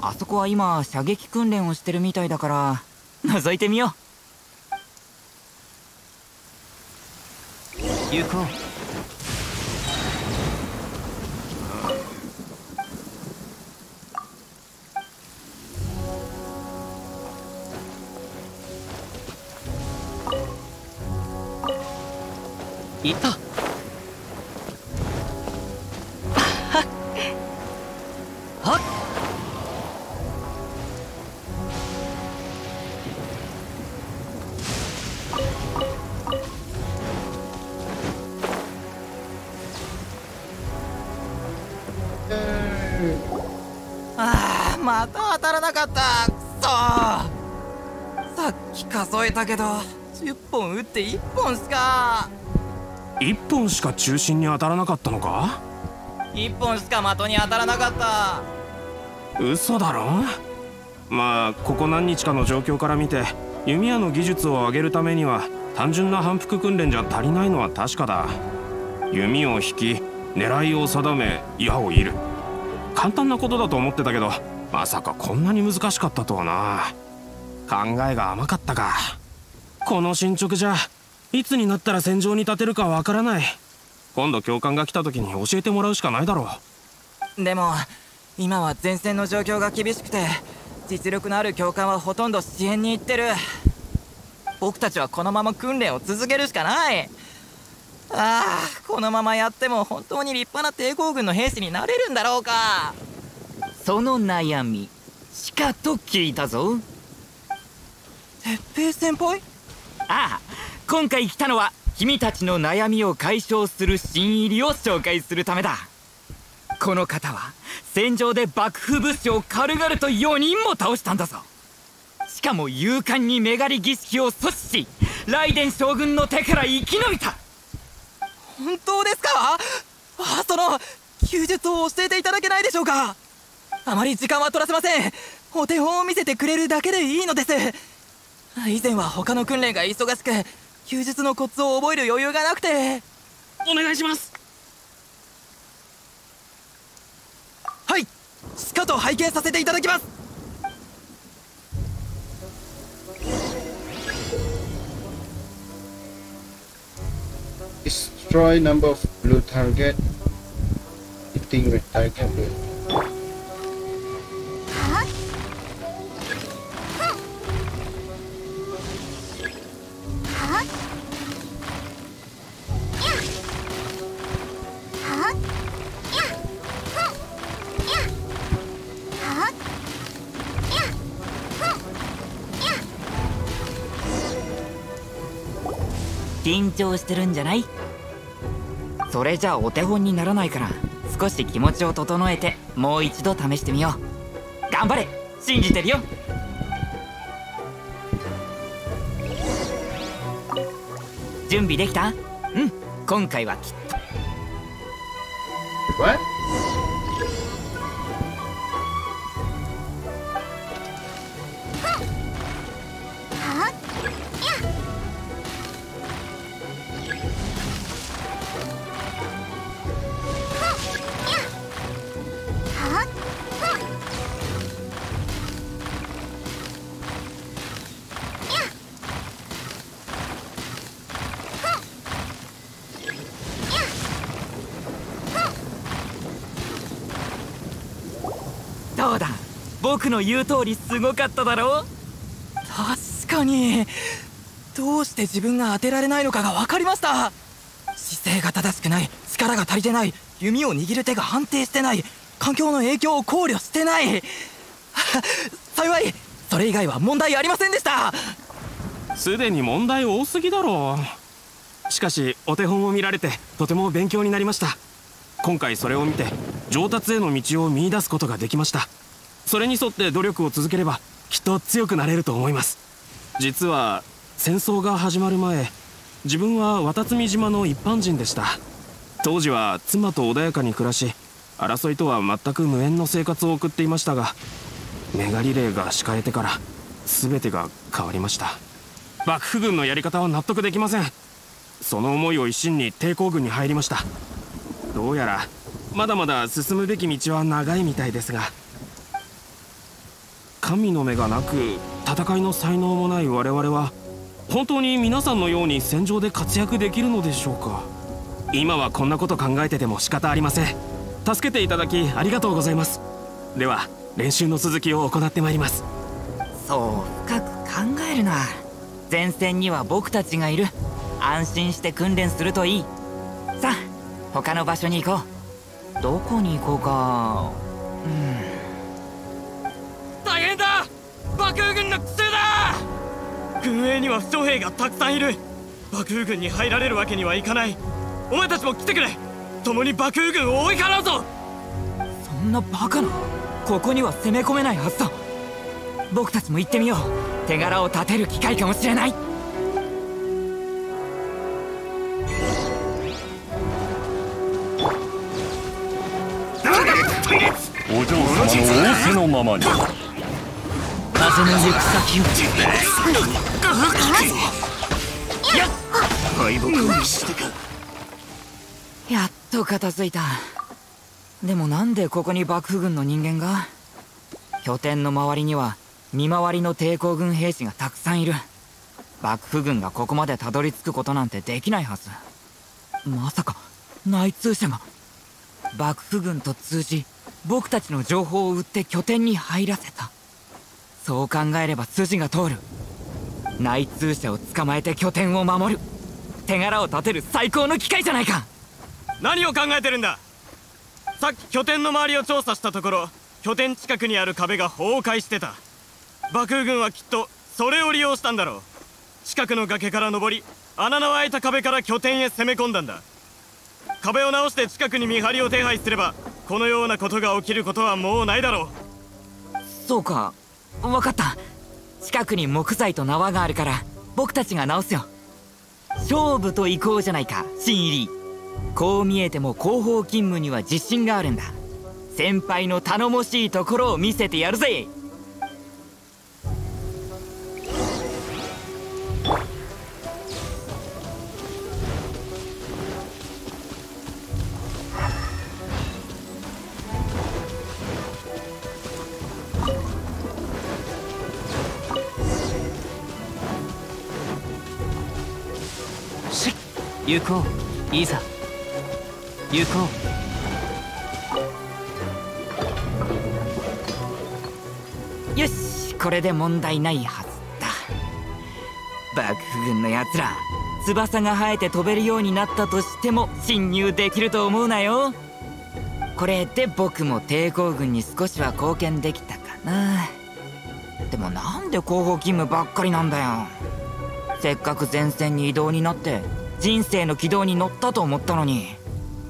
Speaker 2: あそこは今射撃訓練をしてるみたいだから覗いてみよう行こう。行った。また当たらなかった。くそ。さっき数えたけど10本打って1本しか。
Speaker 17: 1本しか中心に当たらなかったのか
Speaker 2: ？1本しか的に当たらなかった。
Speaker 17: 嘘だろ？まあここ何日かの状況から見て弓矢の技術を上げるためには単純な反復訓練じゃ足りないのは確かだ。弓を引き狙いを定め矢を射る。簡単なことだと思ってたけどまさかこんなに難しかったとはな。考えが甘かったか。この進捗じゃいつになったら戦場に立てるかわからない。今度教官が来た時に教えてもらうしかないだろう。
Speaker 2: でも今は前線の状況が厳しくて実力のある教官はほとんど支援に行ってる。僕たちはこのまま訓練を続けるしかない。ああこのままやっても本当に立派な抵抗軍の兵士になれるんだろうか。その悩みしかと聞いたぞ。鉄平先輩？ああ今回来たのは君たちの悩みを解消する新入りを紹介するためだ。この方は戦場で幕府武士を軽々と4人も倒したんだぞ。しかも勇敢にメガリ儀式を阻止しライデン将軍の手から生き延びた。
Speaker 18: 本当ですか？あその休術を教えていただけないでしょうか？あまり時間は取らせませんお手本を見せてくれるだけでいいのです以前は他の訓練が忙しく休術のコツを覚える余裕がなくて
Speaker 17: お願いします
Speaker 18: はいしかと拝見させていただきます
Speaker 1: Destroy number of blue target. Hitting red target. blue.
Speaker 2: 緊張してるんじゃない？それじゃお手本にならないから少し気持ちを整えてもう一度試してみよう。頑張れ！信じてるよ！準備できた？うん今回はきっと。僕の言う通りすごかっただろ？う
Speaker 18: 確かに。どうして自分が当てられないのかが分かりました。姿勢が正しくない。力が足りてない。弓を握る手が安定してない。環境の影響を考慮してない。<laughs> 幸いそれ以外は問題ありませんでした。
Speaker 17: すでに問題多すぎだろう。しかしお手本を見られてとても勉強になりました。今回それを見て上達への道を見出すことができました。それに沿って努力を続ければきっと強くなれると思います。実は戦争が始まる前自分は渡積島の一般人でした。当時は妻と穏やかに暮らし争いとは全く無縁の生活を送っていましたがメガリレーが敷かれてから全てが変わりました。幕府軍のやり方は納得できません。その思いを一心に抵抗軍に入りました。どうやらまだまだ進むべき道は長いみたいですが神の目がなく戦いの才能もない我々は本当に皆さんのように戦場で活躍できるのでしょうか？今はこんなこと考えてても仕方ありません。助けていただきありがとうございます。では練習の続きを行ってまいります。
Speaker 2: そう深く考えるな。前線には僕たちがいる。安心して訓練するといい。さあ他の場所に行こう。どこに行こうか。うん。
Speaker 18: 大変だ。幕府軍の苦痛だ。軍営には負傷兵がたくさんいる。幕府軍に入られるわけにはいかない。お前たちも来てくれ。共に幕府軍を追い払うぞ。
Speaker 2: そんなバカな。ここには攻め込めないはずだ。僕たちも行ってみよう。手柄を立てる機会かもしれない。
Speaker 12: お嬢様の仰せのままに
Speaker 2: 風の行く先を
Speaker 12: 敗北を喫してか
Speaker 2: やっと片付いたでもなんでここに幕府軍の人間が拠点の周りには見回りの抵抗軍兵士がたくさんいる。幕府軍がここまでたどり着くことなんてできないはずまさか内通者が幕府軍と通じ僕たちの情報を売って拠点に入らせたそう考えれば筋が通る。内通者を捕まえて拠点を守る。手柄を立てる最高の機会じゃないか。
Speaker 18: 何を考えてるんだ。さっき拠点の周りを調査したところ拠点近くにある壁が崩壊してた。幕府軍はきっとそれを利用したんだろう。近くの崖から登り穴の開いた壁から拠点へ攻め込んだんだ。壁を直して近くに見張りを手配すればこのようなことが起きることはもうないだろう。
Speaker 2: そうか分かった。近くに木材と縄があるから僕たちが直すよ。勝負と行こうじゃないか新入り。こう見えても広報勤務には自信があるんだ。先輩の頼もしいところを見せてやるぜ。行こういざ。行こう。よしこれで問題ないはずだ。幕府軍のやつら翼が生えて飛べるようになったとしても侵入できると思うなよ。これで僕も抵抗軍に少しは貢献できたかな。でもなんで後方勤務ばっかりなんだよ。せっかく前線に移動になって人生の軌道に乗ったと思ったのに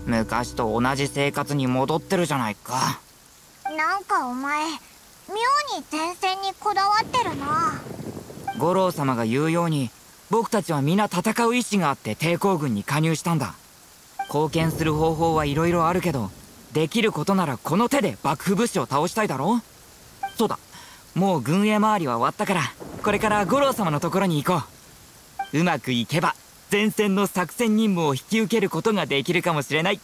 Speaker 2: 昔と同じ生活に戻ってるじゃないか。
Speaker 3: なんかお前妙に前線にこだわってるな。
Speaker 2: 五郎様が言うように僕たちは皆戦う意志があって抵抗軍に加入したんだ。貢献する方法はいろいろあるけどできることならこの手で幕府武士を倒したいだろそうだもう軍営周りは終わったからこれから五郎様のところに行こう。うまくいけば前線の作戦任務を引き受けることができるかもしれない。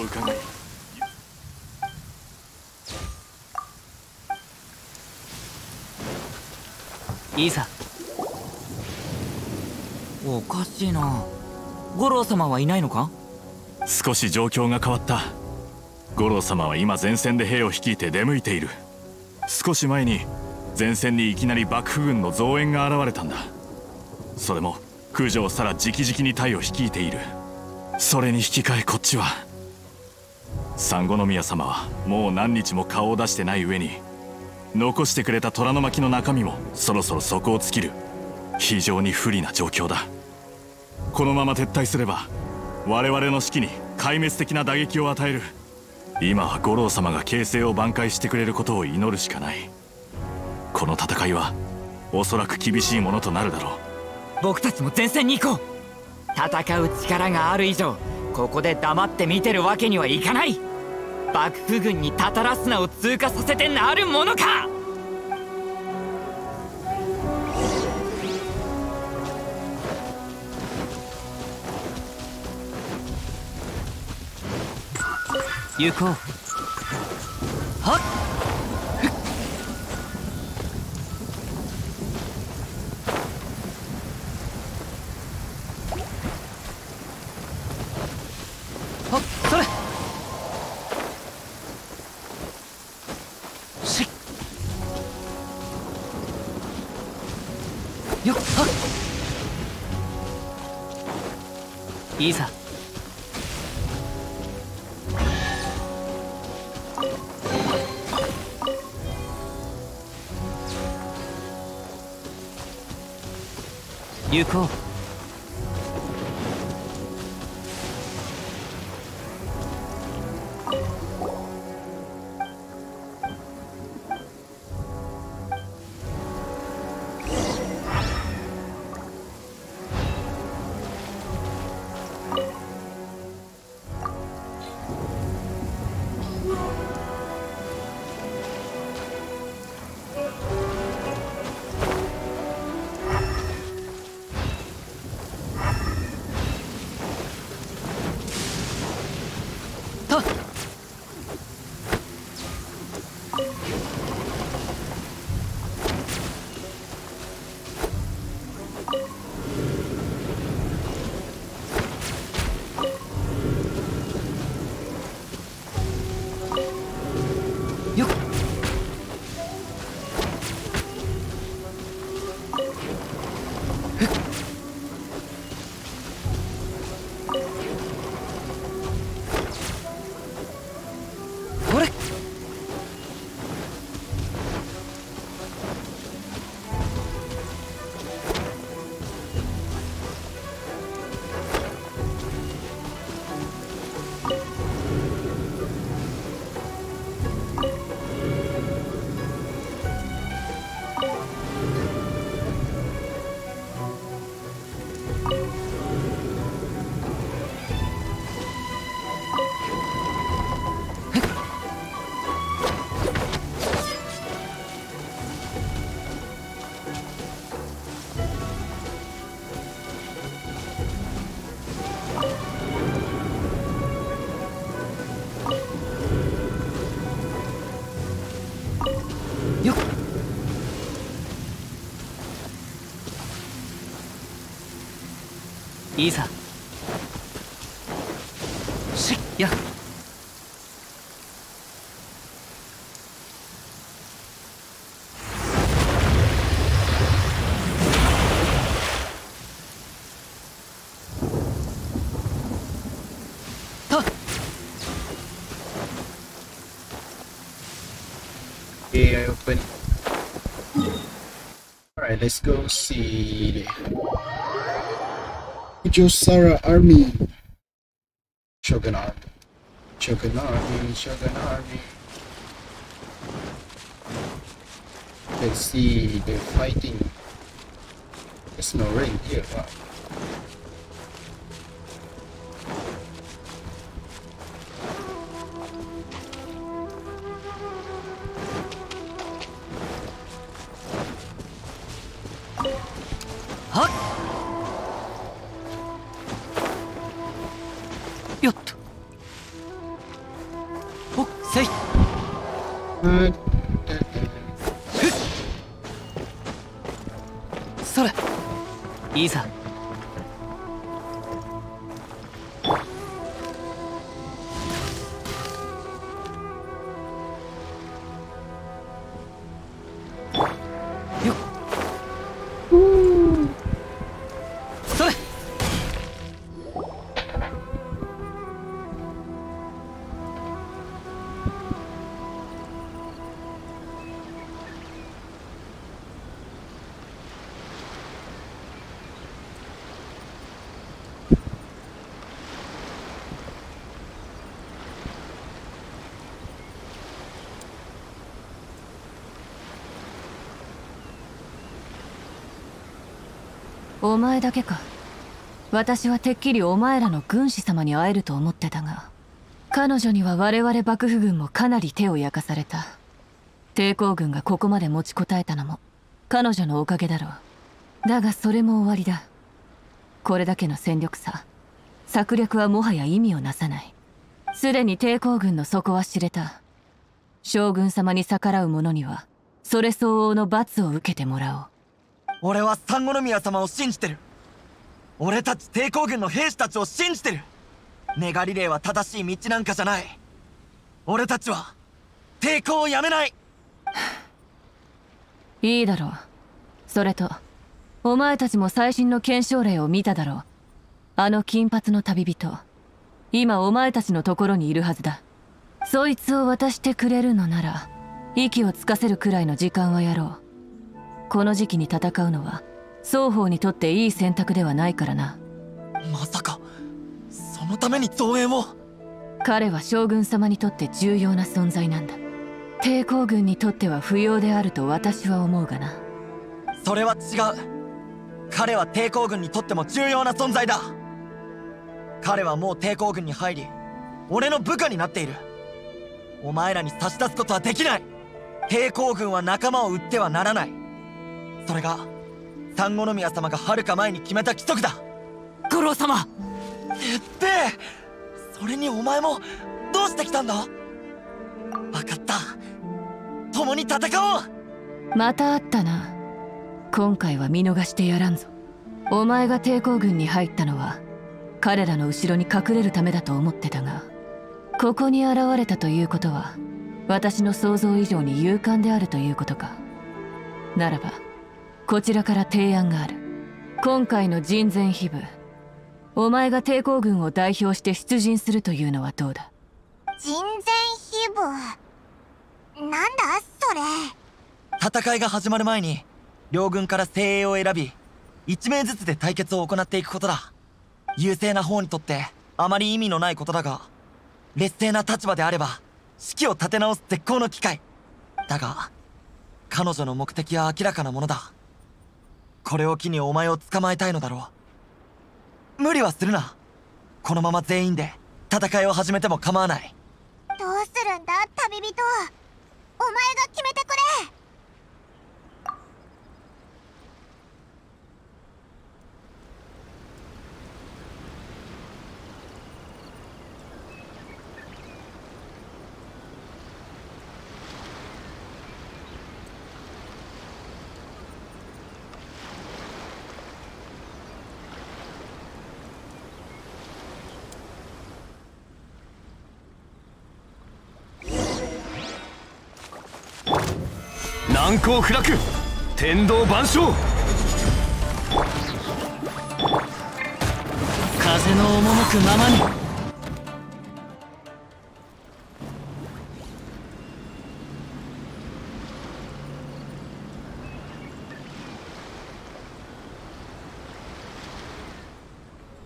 Speaker 12: を伺い
Speaker 2: いいさ。おかしいな。五郎様はいないのか？
Speaker 12: 少し状況が変わった。五郎様は今前線で兵を率いて出向いている。少し前に前線にいきなり幕府軍の増援が現れたんだ。それも九条沙羅直々に隊を率いている。それに引き換えこっちは三五宮様はもう何日も顔を出してない上に残してくれた虎の巻の中身もそろそろ底を尽きる。非常に不利な状況だ。このまま撤退すれば我々の士気に壊滅的な打撃を与える。今は五郎様が形勢を挽回してくれることを祈るしかない。この戦いはおそらく厳しいものとなるだろう。
Speaker 2: 僕たちも前線に行こう。戦う力がある以上ここで黙って見てるわけにはいかない。幕府軍にタタラスナを通過させてなるものか！行こう。いいさしやた
Speaker 1: Okay, I open. Alright, let's go see the Josara army. Shogun army. Shogun army, Shogun army. Let's see the fighting.
Speaker 2: それ。いいさ
Speaker 7: お前だけか。私はてっきりお前らの軍師様に会えると思ってたが彼女には我々幕府軍もかなり手を焼かされた。抵抗軍がここまで持ちこたえたのも彼女のおかげだろう。だがそれも終わりだ。これだけの戦力差。策略はもはや意味をなさない。すでに抵抗軍の底は知れた。将軍様に逆らう者にはそれ相応の罰を受けてもらおう。
Speaker 14: 俺は三五宮様を信じてる。俺たち抵抗軍の兵士たちを信じてる。ネガリレーは正しい道なんかじゃない。俺たちは抵抗をやめない。
Speaker 7: いいだろう。それとお前たちも最新の検証例を見ただろう。あの金髪の旅人。今お前たちのところにいるはずだ。そいつを渡してくれるのなら息をつかせるくらいの時間はやろう。この時期に戦うのは双方にとっていい選択ではないからな。
Speaker 14: まさかそのために増援を？
Speaker 7: 彼は将軍様にとって重要な存在なんだ。抵抗軍にとっては不要であると私は思うがな。
Speaker 14: それは違う。彼は抵抗軍にとっても重要な存在だ。彼はもう抵抗軍に入り俺の部下になっている。お前らに差し出すことはできない。抵抗軍は仲間を売ってはならないそれが三五宮様がはるか前に決めた規則だ。
Speaker 2: 五郎様。
Speaker 14: てそれにお前もどうしてきたんだ？分かった。共に戦おう。
Speaker 7: また会ったな。今回は見逃してやらんぞ。お前が抵抗軍に入ったのは彼らの後ろに隠れるためだと思ってたがここに現れたということは私の想像以上に勇敢であるということか。ならばこちらから提案がある。今回の人前秘部お前が抵抗軍を代表して出陣するというのはどうだ？
Speaker 3: 人前秘部なんだそれ？
Speaker 14: 戦いが始まる前に両軍から精鋭を選び1名ずつで対決を行っていくことだ。優勢な方にとってあまり意味のないことだが劣勢な立場であれば士気を立て直す絶好の機会。だが彼女の目的は明らかなものだこれを機にお前を捕まえたいのだろう。無理はするな。このまま全員で戦いを始めても構わない。
Speaker 3: どうするんだ旅人お前が決めてくれ。
Speaker 8: 天道万象。
Speaker 4: 風の赴くままに。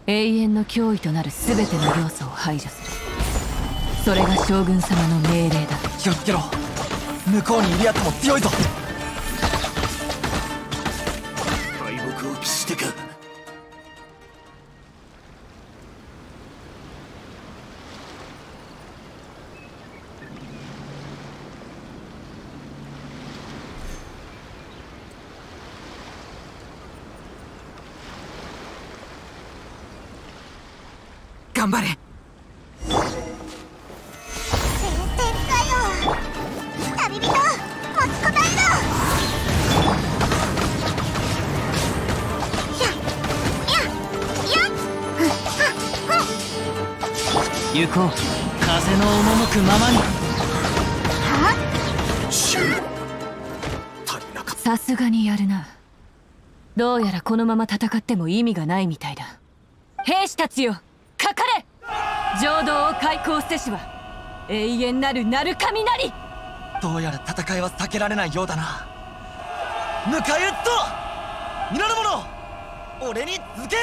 Speaker 7: 永遠の脅威となる全ての要素を排除する。それが将軍様の命令だ。
Speaker 14: 気をつけろ。向こうにいるやつも強いぞ頑張れ。
Speaker 4: 行こう。風の赴くままに。
Speaker 7: さすがにやるな。どうやらこのまま戦っても意味がないみたいだ。兵士たちよ浄土を開口せしは永遠なる鳴神なり。
Speaker 14: どうやら戦いは避けられないようだな。迎え撃っと皆の者俺に続け。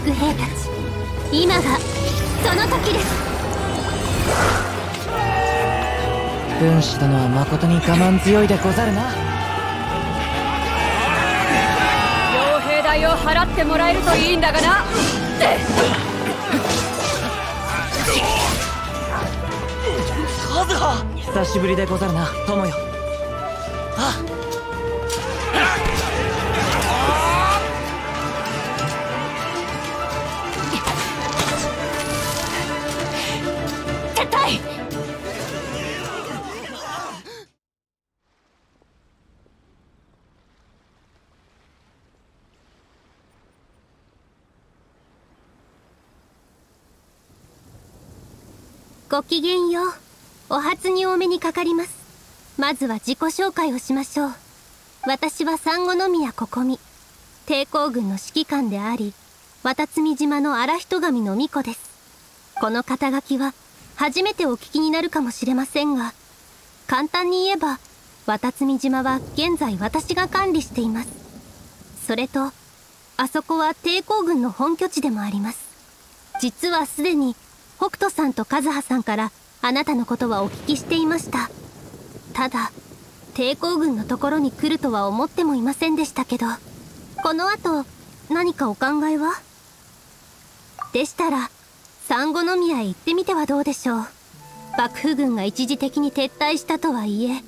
Speaker 19: 私の副兵たち。今がその時です。
Speaker 4: 軍師殿は誠に我慢強いでござるな。
Speaker 7: 傭兵代を払ってもらえるといいんだがな。
Speaker 14: カズハ。
Speaker 4: 久しぶりでござるな友よ
Speaker 19: ごきげんよう。お初にお目にかかります。まずは自己紹介をしましょう。私は産後の宮ここみ抵抗軍の指揮官であり渡積島の荒人神の巫女です。この肩書きは初めてお聞きになるかもしれませんが簡単に言えば渡積島は現在私が管理しています。それとあそこは抵抗軍の本拠地でもあります。実はすでに北斗さんと和葉さんからあなたのことはお聞きしていました。ただ抵抗軍のところに来るとは思ってもいませんでしたけどこの後何かお考えは？でしたら産後の宮へ行ってみてはどうでしょう。幕府軍が一時的に撤退したとはいえ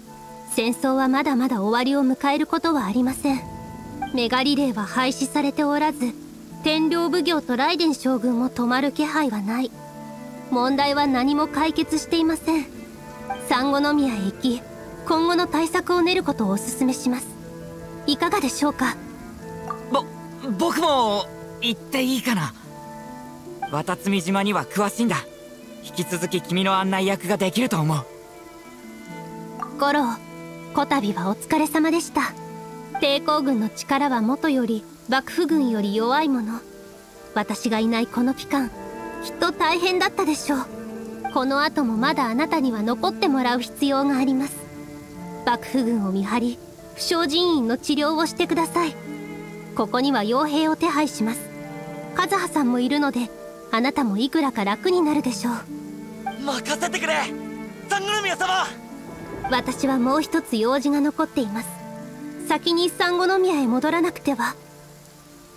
Speaker 19: 戦争はまだまだ終わりを迎えることはありません。メガリレーは廃止されておらず天領奉行とライデン将軍も止まる気配はない。問題は何も解決していません。産後宮へ行き今後の対策を練ることをお勧めします。いかがでしょうか？
Speaker 4: ぼ僕も行っていいかな。渡積島には詳しいんだ。引き続き君の案内役ができると思う。
Speaker 19: 五郎こたびはお疲れ様でした。抵抗軍の力はもとより幕府軍より弱いもの。私がいないこの期間きっと大変だったでしょう。この後もまだあなたには残ってもらう必要があります。幕府軍を見張り負傷人員の治療をしてください。ここには傭兵を手配します。カズハさんもいるのであなたもいくらか楽になるでしょう。
Speaker 4: 任せてくれ！サングルミヤ様！
Speaker 19: 私はもう一つ用事が残っています。先にサンゴノ宮へ戻らなくては。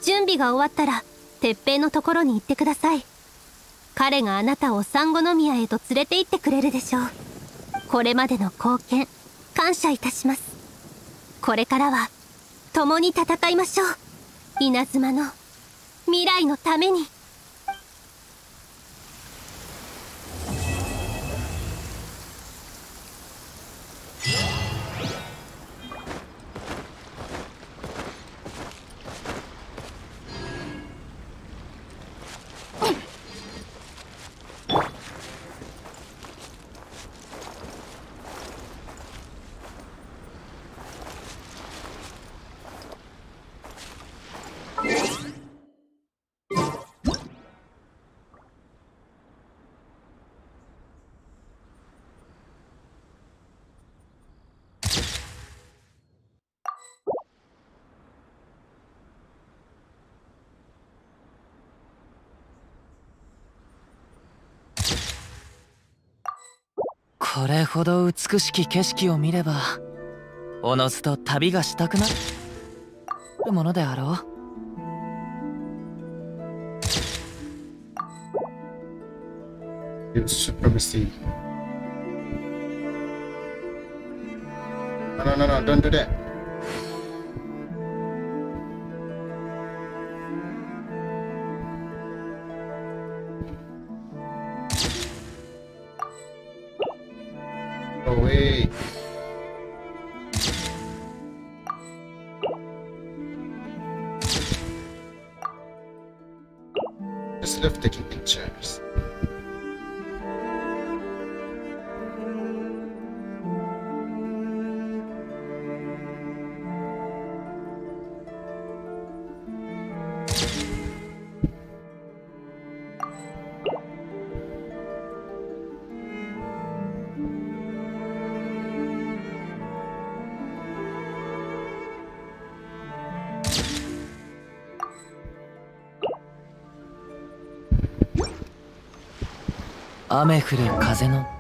Speaker 19: 準備が終わったら鉄平のところに行ってください彼があなたをサンゴノ宮へと連れて行ってくれるでしょう。これまでの貢献感謝いたします。これからは共に戦いましょう。稲妻の未来のために。
Speaker 4: これほど美しき景色を見ればおのずと旅がしたくなるものであろう
Speaker 1: Use supremacy. No, no, no, no, don't do that. instead of taking pictures.
Speaker 4: 雨降る風の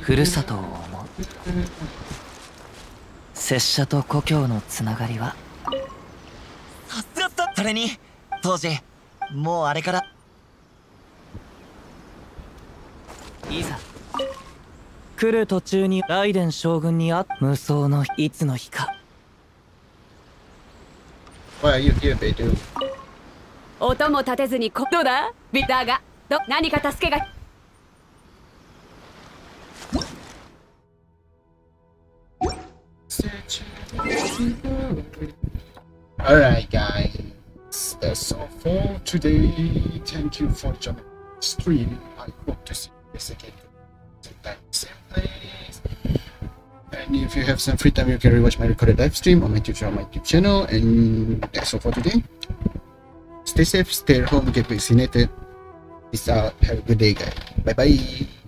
Speaker 4: ふるさとを思う。拙者と故郷のつながりは？
Speaker 14: さすがだそれに当時もうあれから。
Speaker 4: いざ。来る途中にライデン将軍に会っ無双のいつの日か。
Speaker 1: Why are you here, Beidou?
Speaker 20: 音も立てずにこどうだ？ビターが。ど何か助けが
Speaker 1: today. Thank you for joining the stream. I hope to see you guys again. Same time, same place. And if you have some free time, you can rewatch my recorded live stream on my Twitch or my YouTube channel. And that's all for today. Stay safe, stay at home, get vaccinated. Peace out. Have a good day, guys. Bye bye.